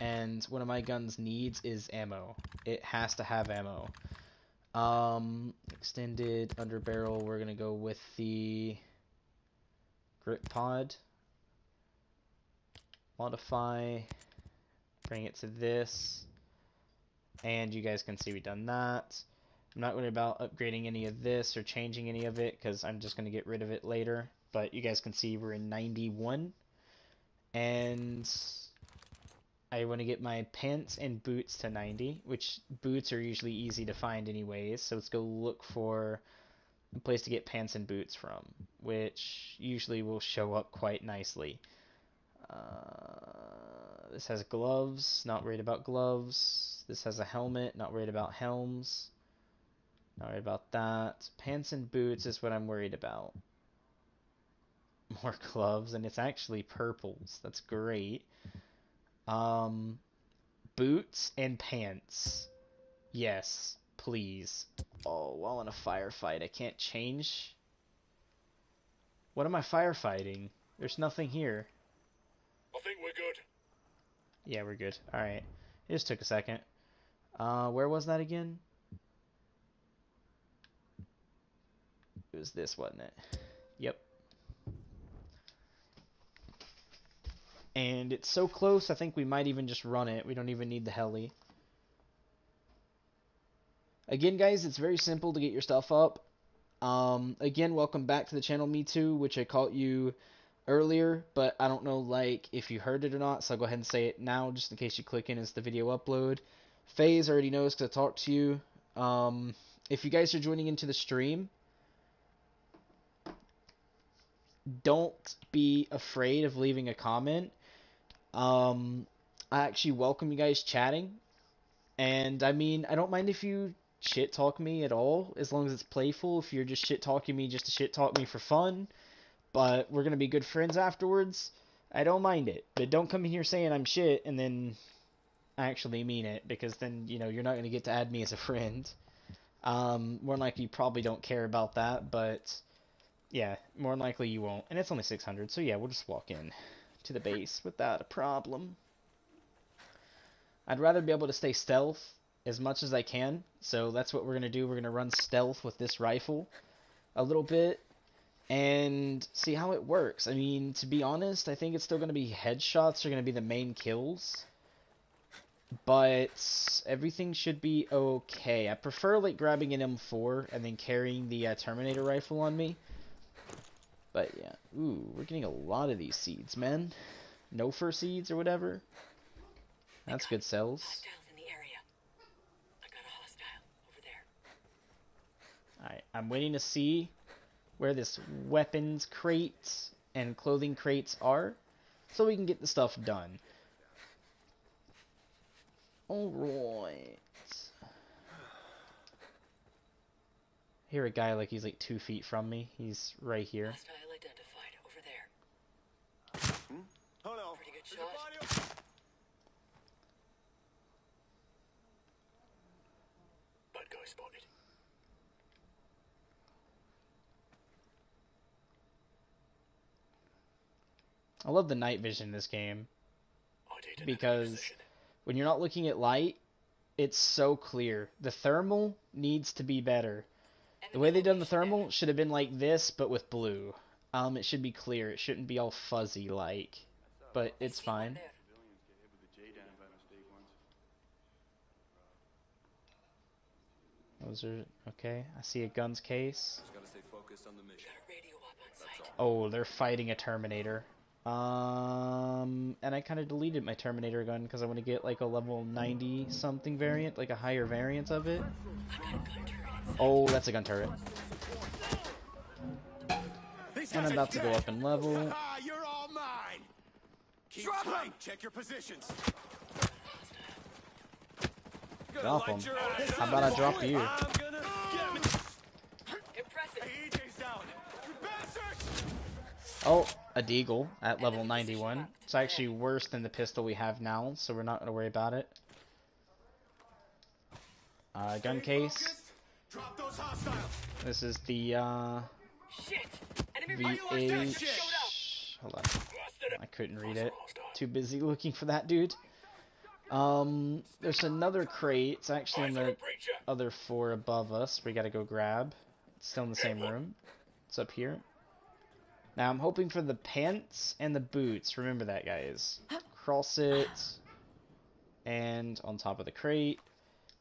And one of my guns needs is ammo. It has to have ammo. Um, extended under barrel, we're gonna go with the grip pod. Modify, bring it to this, and you guys can see we've done that. I'm not worried about upgrading any of this or changing any of it because I'm just gonna get rid of it later. But you guys can see we're in 91, and I want to get my pants and boots to 90, which boots are usually easy to find anyways, so let's go look for a place to get pants and boots from, which usually will show up quite nicely. Uh, this has gloves, not worried about gloves. This has a helmet, not worried about helms. Not worried about that. Pants and boots is what I'm worried about. More gloves, and it's actually purples. That's great. Um, boots and pants. Yes, please. Oh, while in a firefight, I can't change. What am I firefighting? There's nothing here. I think we're good. Yeah, we're good. Alright. It just took a second. Uh, where was that again? It was this, wasn't it? Yep. And it's so close, I think we might even just run it. We don't even need the heli. Again, guys, it's very simple to get your stuff up. Um, again, welcome back to the channel, Me Too, which I caught you earlier, but I don't know, like, if you heard it or not, so I'll go ahead and say it now, just in case you click in as the video upload. FaZe already knows because I talked to you. Um, if you guys are joining into the stream, don't be afraid of leaving a comment. Um, I actually welcome you guys chatting. And I mean, I don't mind if you shit talk me at all, as long as it's playful. If you're just shit talking me just to shit talk me for fun, but we're gonna be good friends afterwards, I don't mind it. But don't come in here saying I'm shit and then I actually mean it, because then, you know, you're not gonna get to add me as a friend. Um, more than likely you probably don't care about that, but yeah, more than likely you won't. And it's only 600, so yeah, we'll just walk in to the base without a problem. I'd rather be able to stay stealth as much as I can, so that's what we're going to do. We're going to run stealth with this rifle a little bit and see how it works. I mean, to be honest, I think it's still going to be headshots are going to be the main kills. But everything should be okay. I prefer like grabbing an M4 and then carrying the uh, Terminator rifle on me. But yeah, ooh, we're getting a lot of these seeds, man. No fur seeds or whatever. That's good cells. Alright, I'm waiting to see where this weapons crates and clothing crates are so we can get the stuff done. Alright. Hear a guy like he's like two feet from me. He's right here. Hostile identified over there. Oh no. Pretty good shot. Bad guy spotted. I love the night vision in this game enemy because when you're not looking at light, it's so clear. The thermal needs to be better. The way they done the thermal should have been like this, but with blue. Um, it should be clear. It shouldn't be all fuzzy like. But it's fine. Those are okay. I see a guns case. Gotta stay focused on the mission. Got a radio up on site. Oh, they're fighting a Terminator. Um, and I kind of deleted my Terminator gun because I want to get like a level 90 something variant, like a higher variant of it. I got a gun turret inside. Oh, that's a gun turret. And I'm about to go up in level. Ah, you're all mine. Keep Drop tight. him. Check your positions. Drop him. How about I drop you? I'm gonna get me. Impressive. Hey, EJ's down. You bastards! Oh, a deagle at level 91. It's actually worse than the pistol we have now, so we're not gonna worry about it. Uh, gun case. Drop those hostiles. This is the uh, Shit. VH. Hold on. I couldn't read it. Too busy looking for that dude. Um, there's another crate. It's actually in the other four above us. We gotta go grab. It's still in the same room. It's up here. Now I'm hoping for the pants and the boots. Remember that, guys. Cross it. And on top of the crate.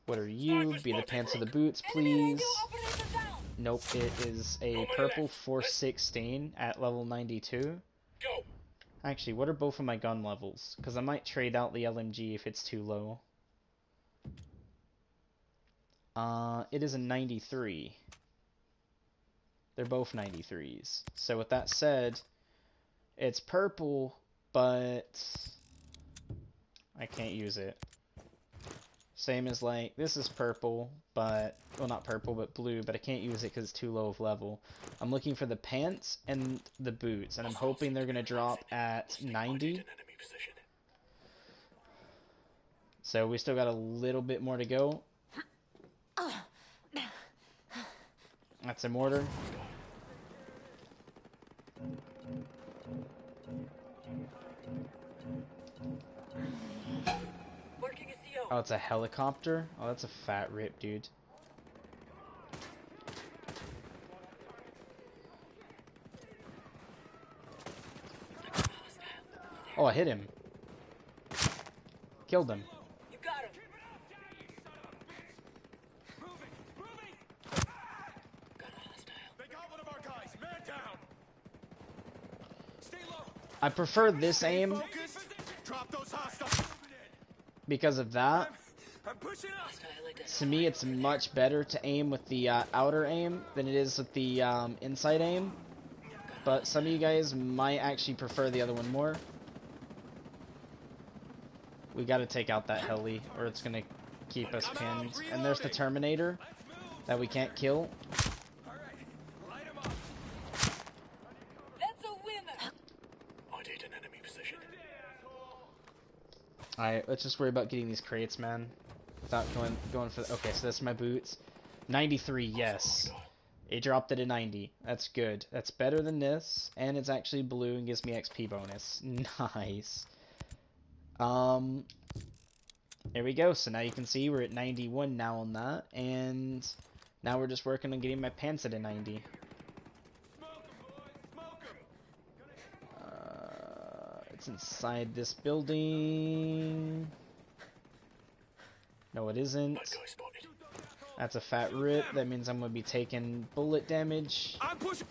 What are you? Be the pants or the boots, please. Nope, it is a purple 416 at level 92. Go! Actually, what are both of my gun levels? Because I might trade out the LMG if it's too low. Uh, it is a 93. They're both 93s. So with that said, it's purple, but I can't use it. Same as like, this is purple, but, well not purple, but blue, but I can't use it because it's too low of level. I'm looking for the pants and the boots, and I'm hoping they're going to drop at 90. So we still got a little bit more to go. That's a mortar. Marking a CO. Oh, it's a helicopter? Oh, that's a fat rip, dude. Oh, I hit him. Killed him. You got him. Moving, moving. Got a hostile. They got one of our guys. Man down. Stay low. I prefer this aim because of that. To me, it's much better to aim with the uh, outer aim than it is with the um, inside aim. But some of you guys might actually prefer the other one more. We gotta take out that heli, or it's gonna keep us pinned. And there's the Terminator that we can't kill. All right. Light 'em up. That's a winner. I did an enemy position. Alright, let's just worry about getting these crates, man. Without going going for... the, Okay, so that's my boots. 93, yes. It dropped it to 90. That's good. That's better than this, and it's actually blue and gives me XP bonus. Nice. Um, there we go. So now you can see we're at 91 now on that, and now we're just working on getting my pants at a 90. It's inside this building. No, it isn't. Bad guy spotted. That's a fat rip. That means I'm gonna be taking bullet damage. I'm pushing.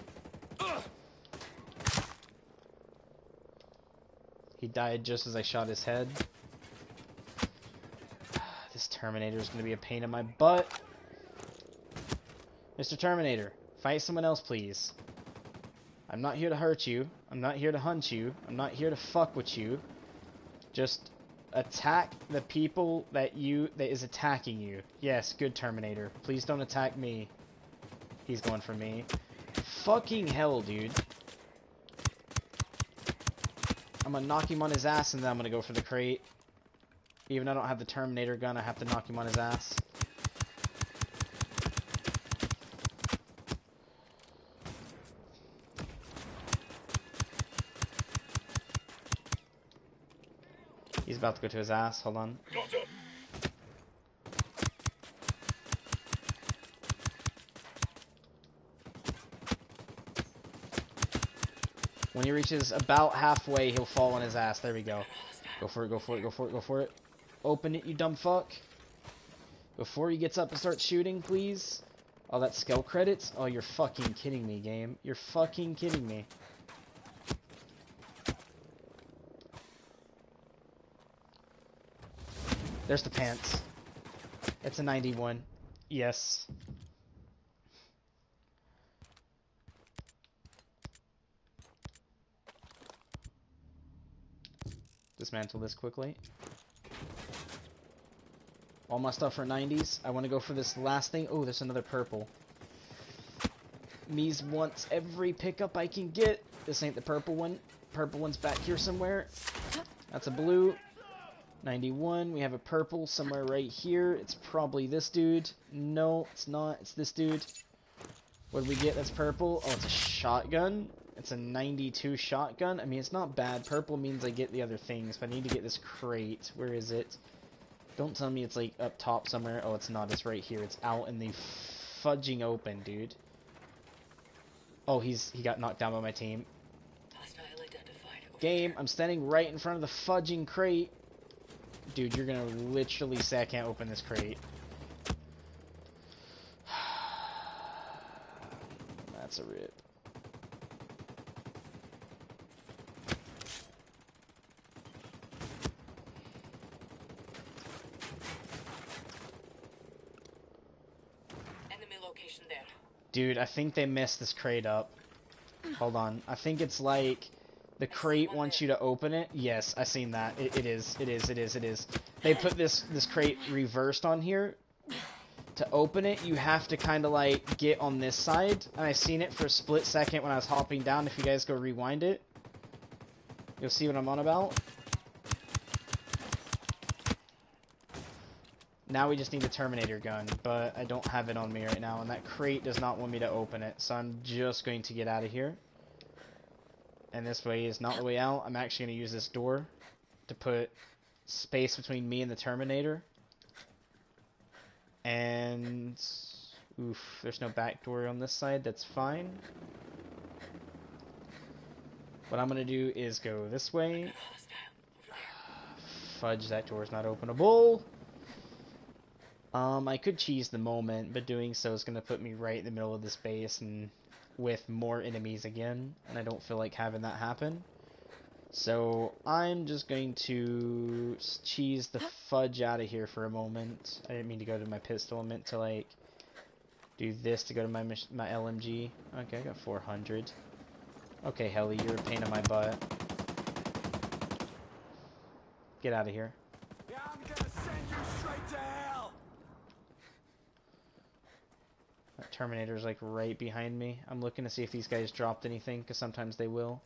He died just as I shot his head. This Terminator is gonna be a pain in my butt. Mr. Terminator, fight someone else, please. I'm not here to hurt you. I'm not here to hunt you. I'm not here to fuck with you. Just attack the people that you that is attacking you. Yes, good Terminator. Please don't attack me. He's going for me. Fucking hell, dude. I'm gonna knock him on his ass and then I'm gonna go for the crate. Even though I don't have the Terminator gun, I have to knock him on his ass. About to go to his ass. Hold on. When he reaches about halfway, he'll fall on his ass. There we go. Go for it, go for it, go for it, go for it. Open it, you dumb fuck. Before he gets up and starts shooting, please. Oh, that skill credits? Oh, you're fucking kidding me, game. You're fucking kidding me. There's the pants. It's a 91. Yes. Dismantle this quickly. All my stuff for 90s. I want to go for this last thing. Oh, there's another purple. Mies wants every pickup I can get. This ain't the purple one. Purple one's back here somewhere. That's a blue. 91. We have a purple somewhere right here. It's probably this dude. No, it's not. It's this dude. What do we get that's purple? Oh, it's a shotgun. It's a 92 shotgun. I mean, it's not bad. Purple means I get the other things, but I need to get this crate. Where is it? Don't tell me it's like up top somewhere. Oh, it's not. It's right here. It's out in the fudging open, dude. Oh, he's he got knocked down by my team. Hostile identified. Over Game, I'm standing right in front of the fudging crate. Dude, you're gonna literally say I can't open this crate. That's a rip. Enemy location there. Dude, I think they messed this crate up. Hold on. I think it's like the crate wants you to open it. Yes, I seen that. It, it is. It is. It is. It is. They put this this crate reversed on here. To open it, you have to kind of like get on this side. And I seen it for a split second when I was hopping down. If you guys go rewind it, you'll see what I'm on about. Now we just need the Terminator gun, but I don't have it on me right now, and that crate does not want me to open it, so I'm just going to get out of here. And this way is not the way out. I'm actually going to use this door to put space between me and the Terminator. And... Oof, there's no back door on this side, that's fine. What I'm going to do is go this way. Fudge, that door's not openable. Um, I could cheese the moment, but doing so is going to put me right in the middle of this base and with more enemies again, and I don't feel like having that happen. So I'm just going to cheese the fudge out of here for a moment. I didn't mean to go to my pistol. I meant to like do this to go to my my LMG. Okay, I got 400. Okay, heli, you're a pain in my butt. Get out of here. Yeah, I'm gonna send you straight to hell! That Terminator's like right behind me. I'm looking to see if these guys dropped anything, because sometimes they will.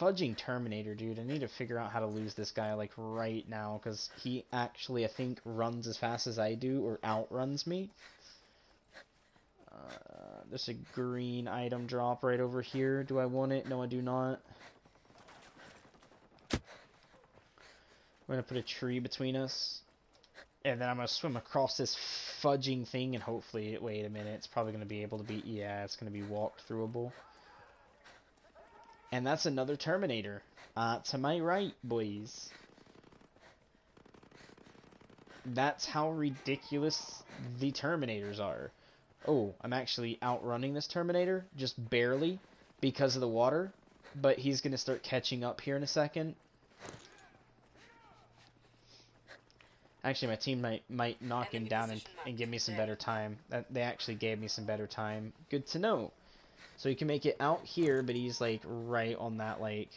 Fudging Terminator, dude. I need to figure out how to lose this guy like right now, because he actually, I think, runs as fast as I do, or outruns me. Uh, there's a green item drop right over here. Do I want it? No, I do not. We're gonna put a tree between us. And then I'm gonna swim across this fudging thing and hopefully, wait a minute, it's probably gonna be able to be, yeah, it's gonna be walk throughable. And that's another Terminator. Uh, to my right, boys. That's how ridiculous the Terminators are. Oh, I'm actually outrunning this Terminator, just barely, because of the water. But he's gonna start catching up here in a second. Actually, my team might might knock him down and, and give me some better time. That they actually gave me some better time. Good to know. So you can make it out here, but he's like right on that like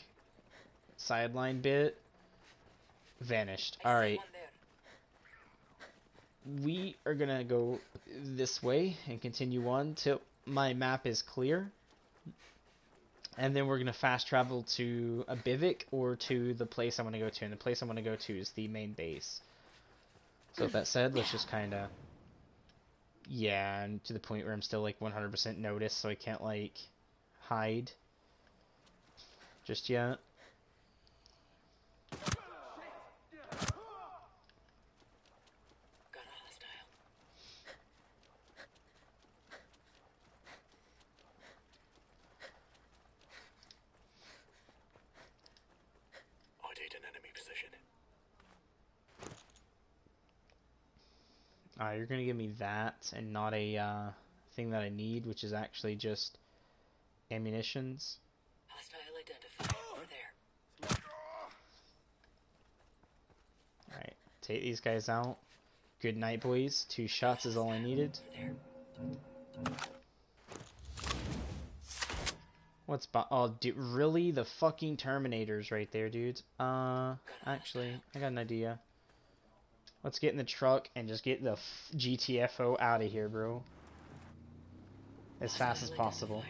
sideline bit. Vanished. I All see right, one there. we are gonna go this way and continue on till my map is clear. And then we're gonna fast travel to a bivouac or to the place I want to go to. And the place I want to go to is the main base. So with that said, let's just kind of, yeah, and to the point where I'm still like 100% noticed, so I can't like hide just yet. Got a hostile. ID'd an enemy position. You're gonna give me that and not a uh, thing that I need, which is actually just ammunitions. Hostile identified. Over there. Alright, take these guys out. Good night, boys. Two shots is all I needed. What's bu- oh, dude, really? The fucking Terminators right there, dude. Uh, actually, I got an idea. Let's get in the truck and just get the GTFO out of here, bro. As fast as possible.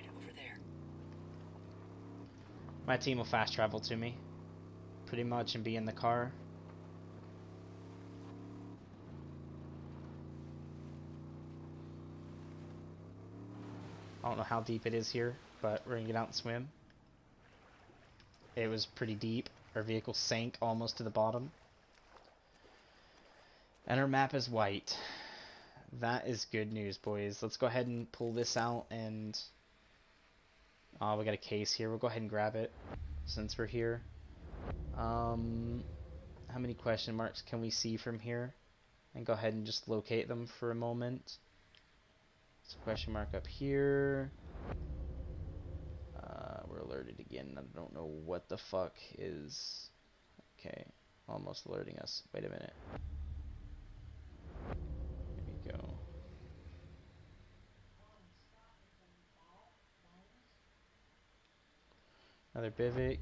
My team will fast travel to me. Pretty much and be in the car. I don't know how deep it is here, but we're gonna get out and swim. It was pretty deep. Our vehicle sank almost to the bottom. And our map is white. That is good news, boys. Let's go ahead and pull this out and... Oh, we got a case here. We'll go ahead and grab it since we're here. Um, how many question marks can we see from here? And go ahead and just locate them for a moment. It's a question mark up here. Uh, we're alerted again. I don't know what the fuck is. Okay, almost alerting us. Wait a minute. There we go. Another Bivouac.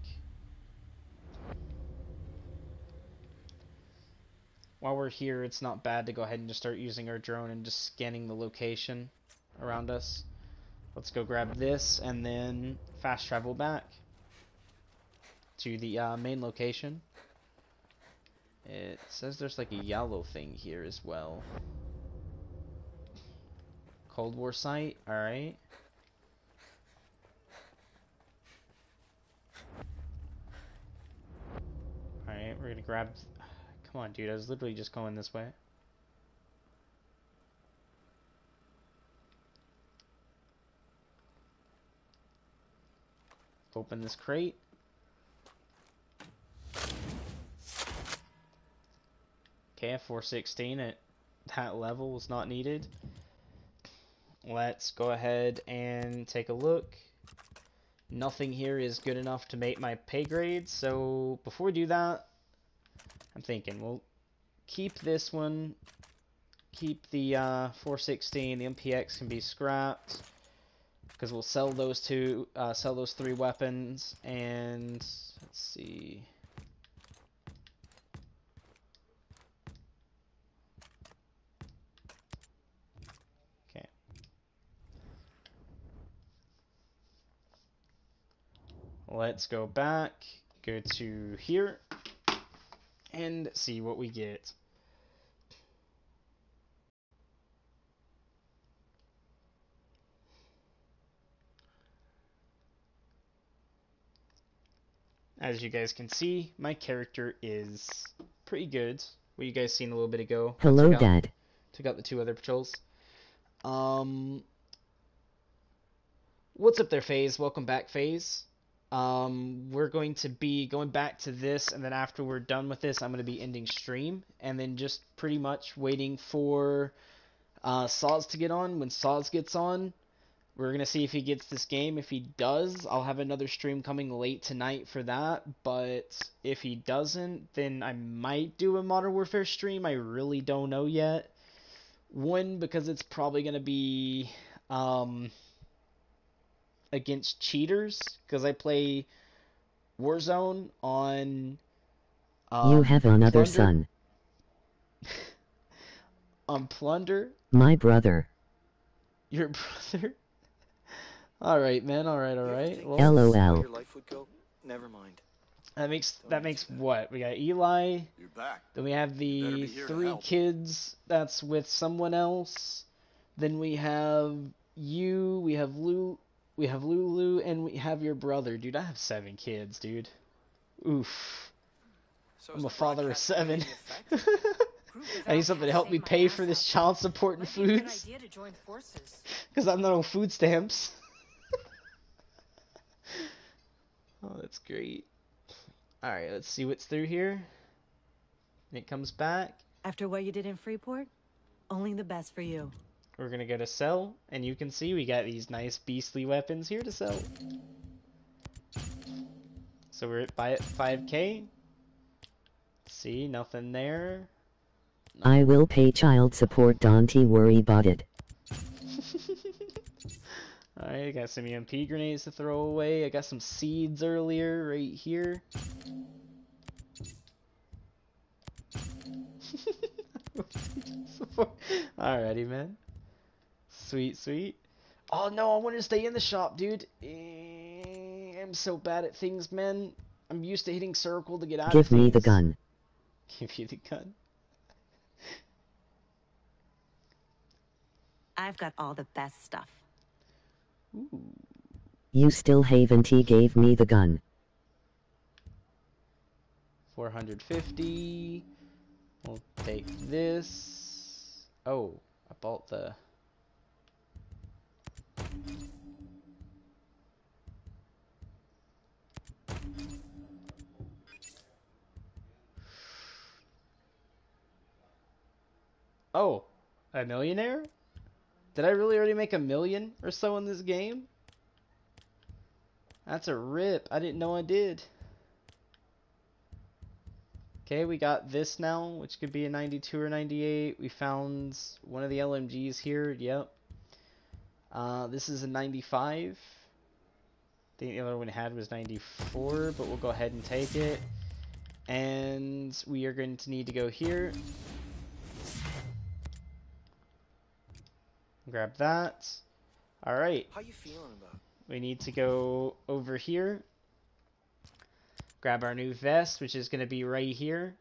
While we're here, it's not bad to go ahead and just start using our drone and just scanning the location around us. Let's go grab this and then fast travel back to the uh, main location. It says there's like a yellow thing here as well. Cold War site, alright. Alright, we're gonna grab. Come on, dude, I was literally just going this way. Open this crate. Okay, a 416 at that level was not needed. Let's go ahead and take a look. Nothing here is good enough to make my pay grade, so before we do that, I'm thinking. We'll keep this one, keep the uh, 416, the MPX can be scrapped, because we'll sell those two, uh, sell those three weapons, and let's see. Okay. Let's go back, go to here, and see what we get. As you guys can see, my character is pretty good. What you guys seen a little bit ago. Hello, Took out- Dad. Took out the two other patrols. Um, what's up there, FaZe? Welcome back, FaZe. Um, we're going to be going back to this, and then after we're done with this, I'm going to be ending stream, and then just pretty much waiting for uh, Saws to get on. When Saws gets on, we're going to see if he gets this game. If he does, I'll have another stream coming late tonight for that, but if he doesn't, then I might do a Modern Warfare stream. I really don't know yet. One, because it's probably going to be um, against cheaters, because I play Warzone on. Um, you have another Plunder- son. On Plunder. My brother. Your brother? Alright, man, alright, alright. Well, LOL. Your life would go. Never mind. that makes that makes what? We got Eli, You're back. then we have the be here to three kids that's with someone else. Then we have you, we have Lu we have Lulu, and we have your brother. Dude, I have seven kids, dude. Oof. So I'm a father of seven. having an effect? I need something to help me pay for this child support and Might be a good foods. idea to join forces. Because I'm not on food stamps. oh, that's great. Alright, let's see what's through here. It comes back. After what you did in Freeport, only the best for you. We're gonna go to sell, and you can see we got these nice beastly weapons here to sell. So we're at buy at 5k. See, nothing there. I will pay child support. Don't worry about it. Alright, I got some EMP grenades to throw away. I got some seeds earlier right here. Alrighty, man. Sweet, sweet. Oh no, I want to stay in the shop, dude. Eh, I'm so bad at things, man. I'm used to hitting circle to get out Give of me the gun. Give you the gun. I've got all the best stuff. Ooh. You still haven't he gave me the gun. 450. We'll take this. Oh, I bought the. Oh, a millionaire? Did I really already make a million or so in this game? That's a rip. I didn't know I did. Okay, we got this now, which could be a 92 or 98. We found one of the LMGs here. Yep. Uh, this is a 95. I think the other one had was 94, but we'll go ahead and take it. And we are going to need to go here. Grab that. Alright. How you feeling about? We need to go over here. Grab our new vest, which is going to be right here.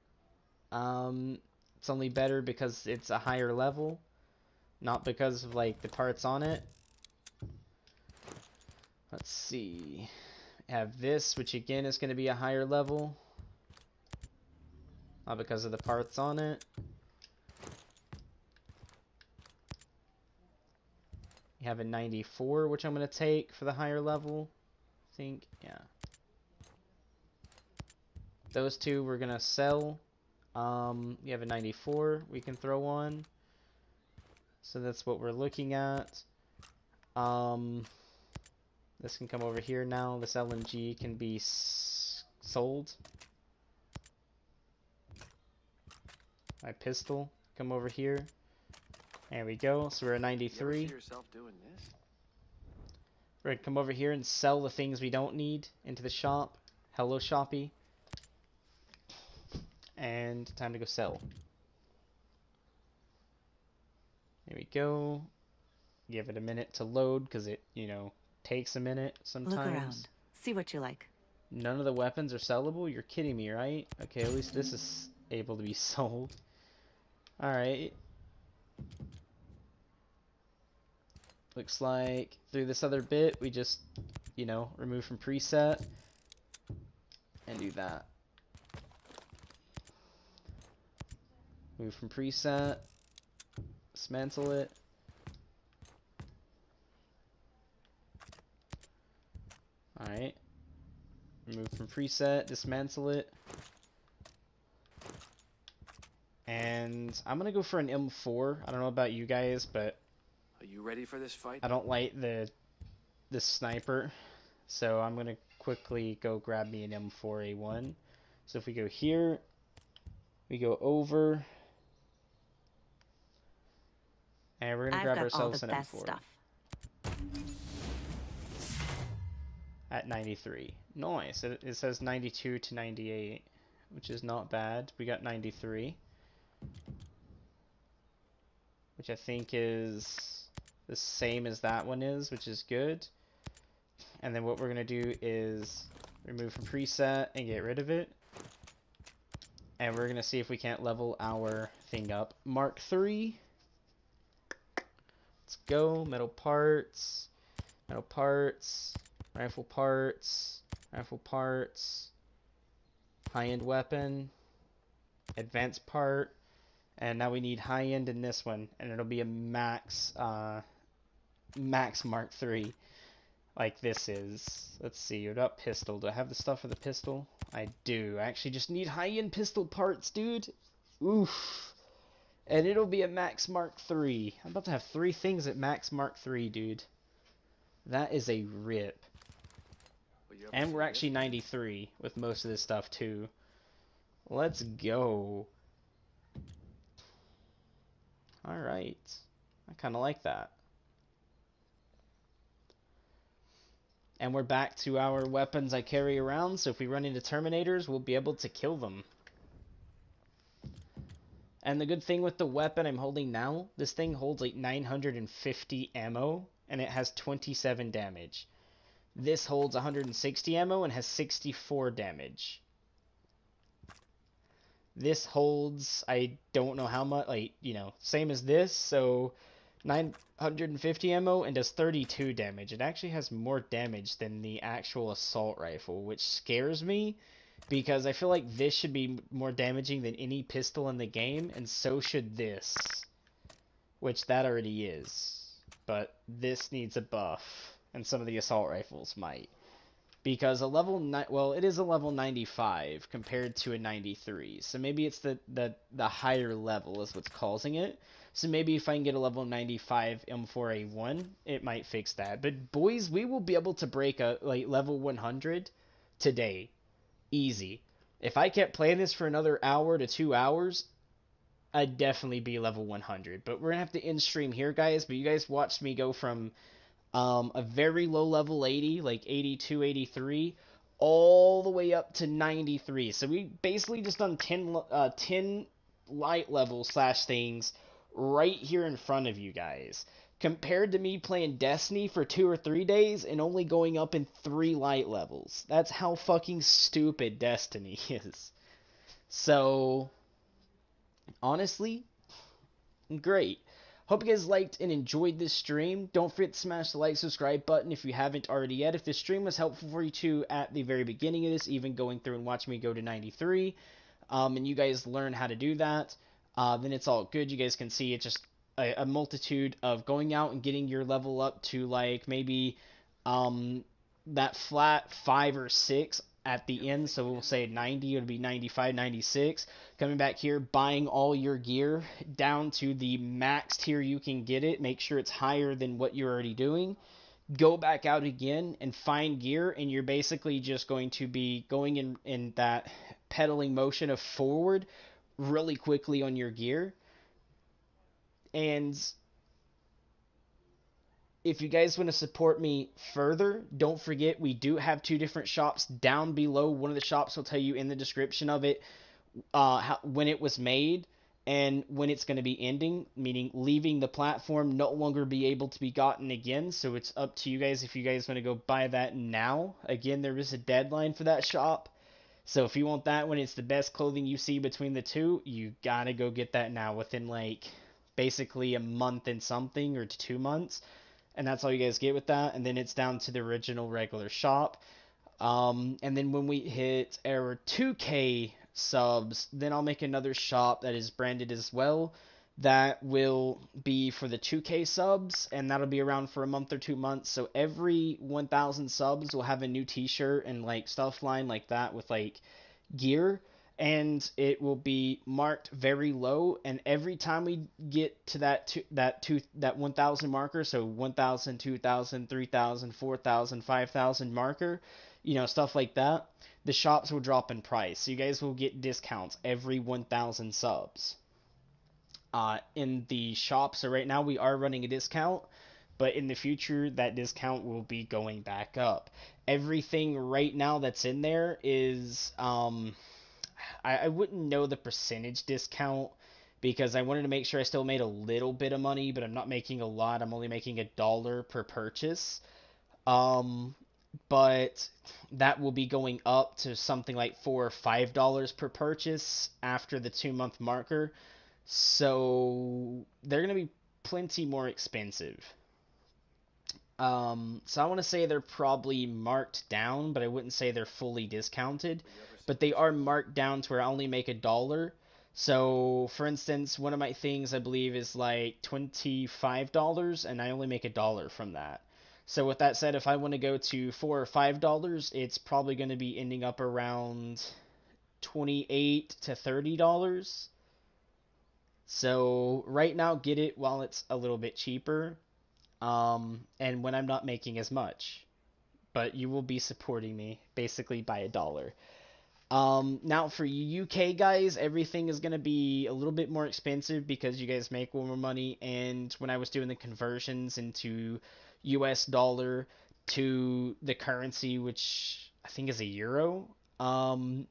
Um, it's only better because it's a higher level, not because of like the parts on it. Let's see. Have this, which again is going to be a higher level, not because of the parts on it. We have a 94, which I'm going to take for the higher level. I think, yeah. Those two we're going to sell. Um, we have a 94 we can throw on. So that's what we're looking at. Um, this can come over here now. This LMG can be sold. My pistol, come over here. There we go. So we're at 93. You see yourself doing this? We're gonna come over here and sell the things we don't need into the shop. Hello, shoppy. And time to go sell. There we go. Give it a minute to load because it, you know, takes a minute sometimes. Look around. See what you like. None of the weapons are sellable? You're kidding me, right? Okay, at least this is able to be sold. Alright. Looks like through this other bit, we just, you know, remove from preset and do that. Move from preset, dismantle it. Alright. Remove from preset, dismantle it. And I'm gonna go for an M4. I don't know about you guys, but Are you ready for this fight? I don't like the the sniper, so I'm gonna quickly go grab me an M4A1. So if we go here, we go over, and we're gonna I've grab ourselves an M4 stuff. At 93. Nice. It, it says 92 to 98, which is not bad. We got 93, which I think is the same as that one is, which is good. And then what we're going to do is remove from preset and get rid of it. And we're going to see if we can't level our thing up. Mark 3. Let's go. Metal parts. Metal parts. Rifle parts. Rifle parts. High-end weapon. Advanced part. And now we need high-end in this one. And it'll be a max, uh, max Mark 3 like this is. Let's see, what about pistol? Do I have the stuff for the pistol? I do. I actually just need high-end pistol parts, dude. Oof. And it'll be a Max Mark III. I'm about to have three things at Max Mark III, dude. That is a rip. And we're actually 93 with most of this stuff, too. Let's go. Alright. I kind of like that. And we're back to our weapons I carry around, so if we run into Terminators, we'll be able to kill them. And the good thing with the weapon I'm holding now, this thing holds like 950 ammo and it has 27 damage. This holds 160 ammo and has 64 damage. This holds, I don't know how much, like, you know, same as this, so 950 ammo and does 32 damage. It actually has more damage than the actual assault rifle, which scares me because I feel like this should be more damaging than any pistol in the game, and so should this, which that already is. But this needs a buff, and some of the assault rifles might. Because a level ni- well, it is a level 95 compared to a 93, so maybe it's the, the, the higher level is what's causing it. So maybe if I can get a level 95 M4A1, it might fix that. But boys, we will be able to break a like level 100 today easy. If I kept playing this for another hour to two hours, I'd definitely be level 100. But we're gonna have to end stream here, guys. But you guys watched me go from um, a very low level 80, like 82, 83, all the way up to 93. So we basically just done 10, uh, 10 light level slash things right here in front of you guys compared to me playing Destiny for two or three days and only going up in three light levels. That's how fucking stupid Destiny is. So, honestly, great. Hope you guys liked and enjoyed this stream. Don't forget to smash the like, subscribe button if you haven't already yet. If this stream was helpful for you too at the very beginning of this, even going through and watching me go to 93, um, and you guys learn how to do that, uh, then it's all good. You guys can see it's just a, a, multitude of going out and getting your level up to like maybe um, that flat five or six at the end. So we'll say 90, it'll be 95, 96. Coming back here, buying all your gear down to the max tier you can get it. Make sure it's higher than what you're already doing. Go back out again and find gear, and you're basically just going to be going in, in that pedaling motion of forward really quickly on your gear and if you guys want to support me further, don't forget we do have two different shops down below. One of the shops will tell you in the description of it uh, how, when it was made and when it's going to be ending, meaning leaving the platform, no longer be able to be gotten again. So it's up to you guys if you guys want to go buy that now. Again, there is a deadline for that shop. So if you want that one, it's the best clothing you see between the two, you got to go get that now within like basically a month and something or two months. And that's all you guys get with that. And then it's down to the original regular shop. Um, and then when we hit our 2K subs, then I'll make another shop that is branded as well. That will be for the 2K subs, and that'll be around for a month or two months. So every 1,000 subs will have a new T-shirt and like stuff line like that with like gear and it will be marked very low. And every time we get to that two, that two that 1000 marker so 1000 2000 3000 4000 5000 marker you know stuff like that the shops will drop in price. So you guys will get discounts every 1000 subs. Uh, in the shop so right now we are running a discount but in the future that discount will be going back up. Everything right now that's in there is um I, I wouldn't know the percentage discount because I wanted to make sure I still made a little bit of money, but I'm not making a lot. I'm only making a dollar per purchase. Um, but that will be going up to something like four or five dollars per purchase after the two month marker. So they're gonna be plenty more expensive. Um, so I want to say they're probably marked down, but I wouldn't say they're fully discounted. But they are marked down to where I only make a dollar. So, for instance, one of my things I believe is like $25, and I only make a dollar from that. So, with that said, if I want to go to four or five dollars, it's probably going to be ending up around 28 to 30 dollars. So, right now, get it while it's a little bit cheaper um, and when I'm not making as much. But you will be supporting me basically by a dollar. Um, now for you UK guys, everything is gonna be a little bit more expensive because you guys make more money. And when I was doing the conversions into US dollar to the currency, which I think is a euro, um,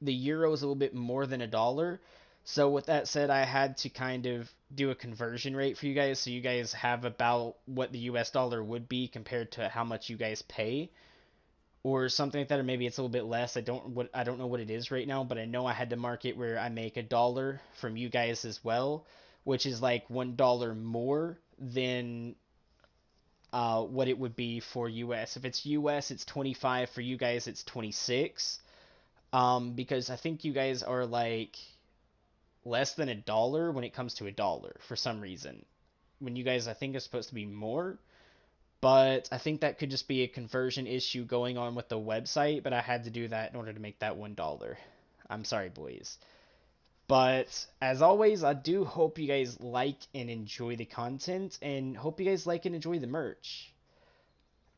the euro is a little bit more than a dollar. So with that said, I had to kind of do a conversion rate for you guys so you guys have about what the US dollar would be compared to how much you guys pay or something like that or maybe it's a little bit less. I don't what I don't know what it is right now, but I know I had to mark it where I make a dollar from you guys as well, which is like $1 more than uh, what it would be for US. If it's US, it's 25. For you guys, it's 26. Um, because I think you guys are like less than a dollar when it comes to a dollar for some reason. When you guys, I think, are supposed to be more. But I think that could just be a conversion issue going on with the website. But I had to do that in order to make that one dollar. I'm sorry, boys. But as always, I do hope you guys like and enjoy the content and hope you guys like and enjoy the merch.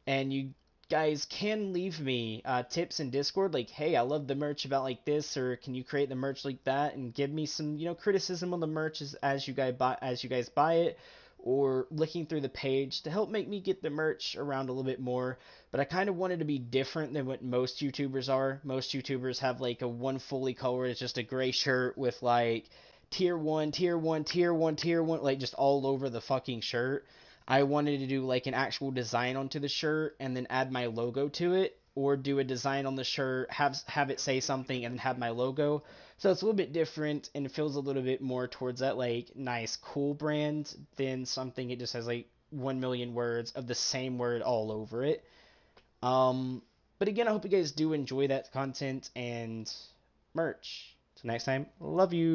And you guys can leave me uh, tips in Discord like, hey, I love the merch about like this, or can you create the merch like that, and give me some you know criticism on the merch as, as you guys buy as you guys buy it, or looking through the page to help make me get the merch around a little bit more. But I kind of wanted to be different than what most YouTubers are. Most YouTubers have like a one fully colored, it's just a gray shirt with like tier one, tier one, tier one, tier one, like just all over the fucking shirt. I wanted to do like an actual design onto the shirt and then add my logo to it, or do a design on the shirt, have have it say something, and have my logo. So it's a little bit different and it feels a little bit more towards that like nice cool brand than something it just has like one million words of the same word all over it. Um, but again, I hope you guys do enjoy that content and merch. So next time, love you.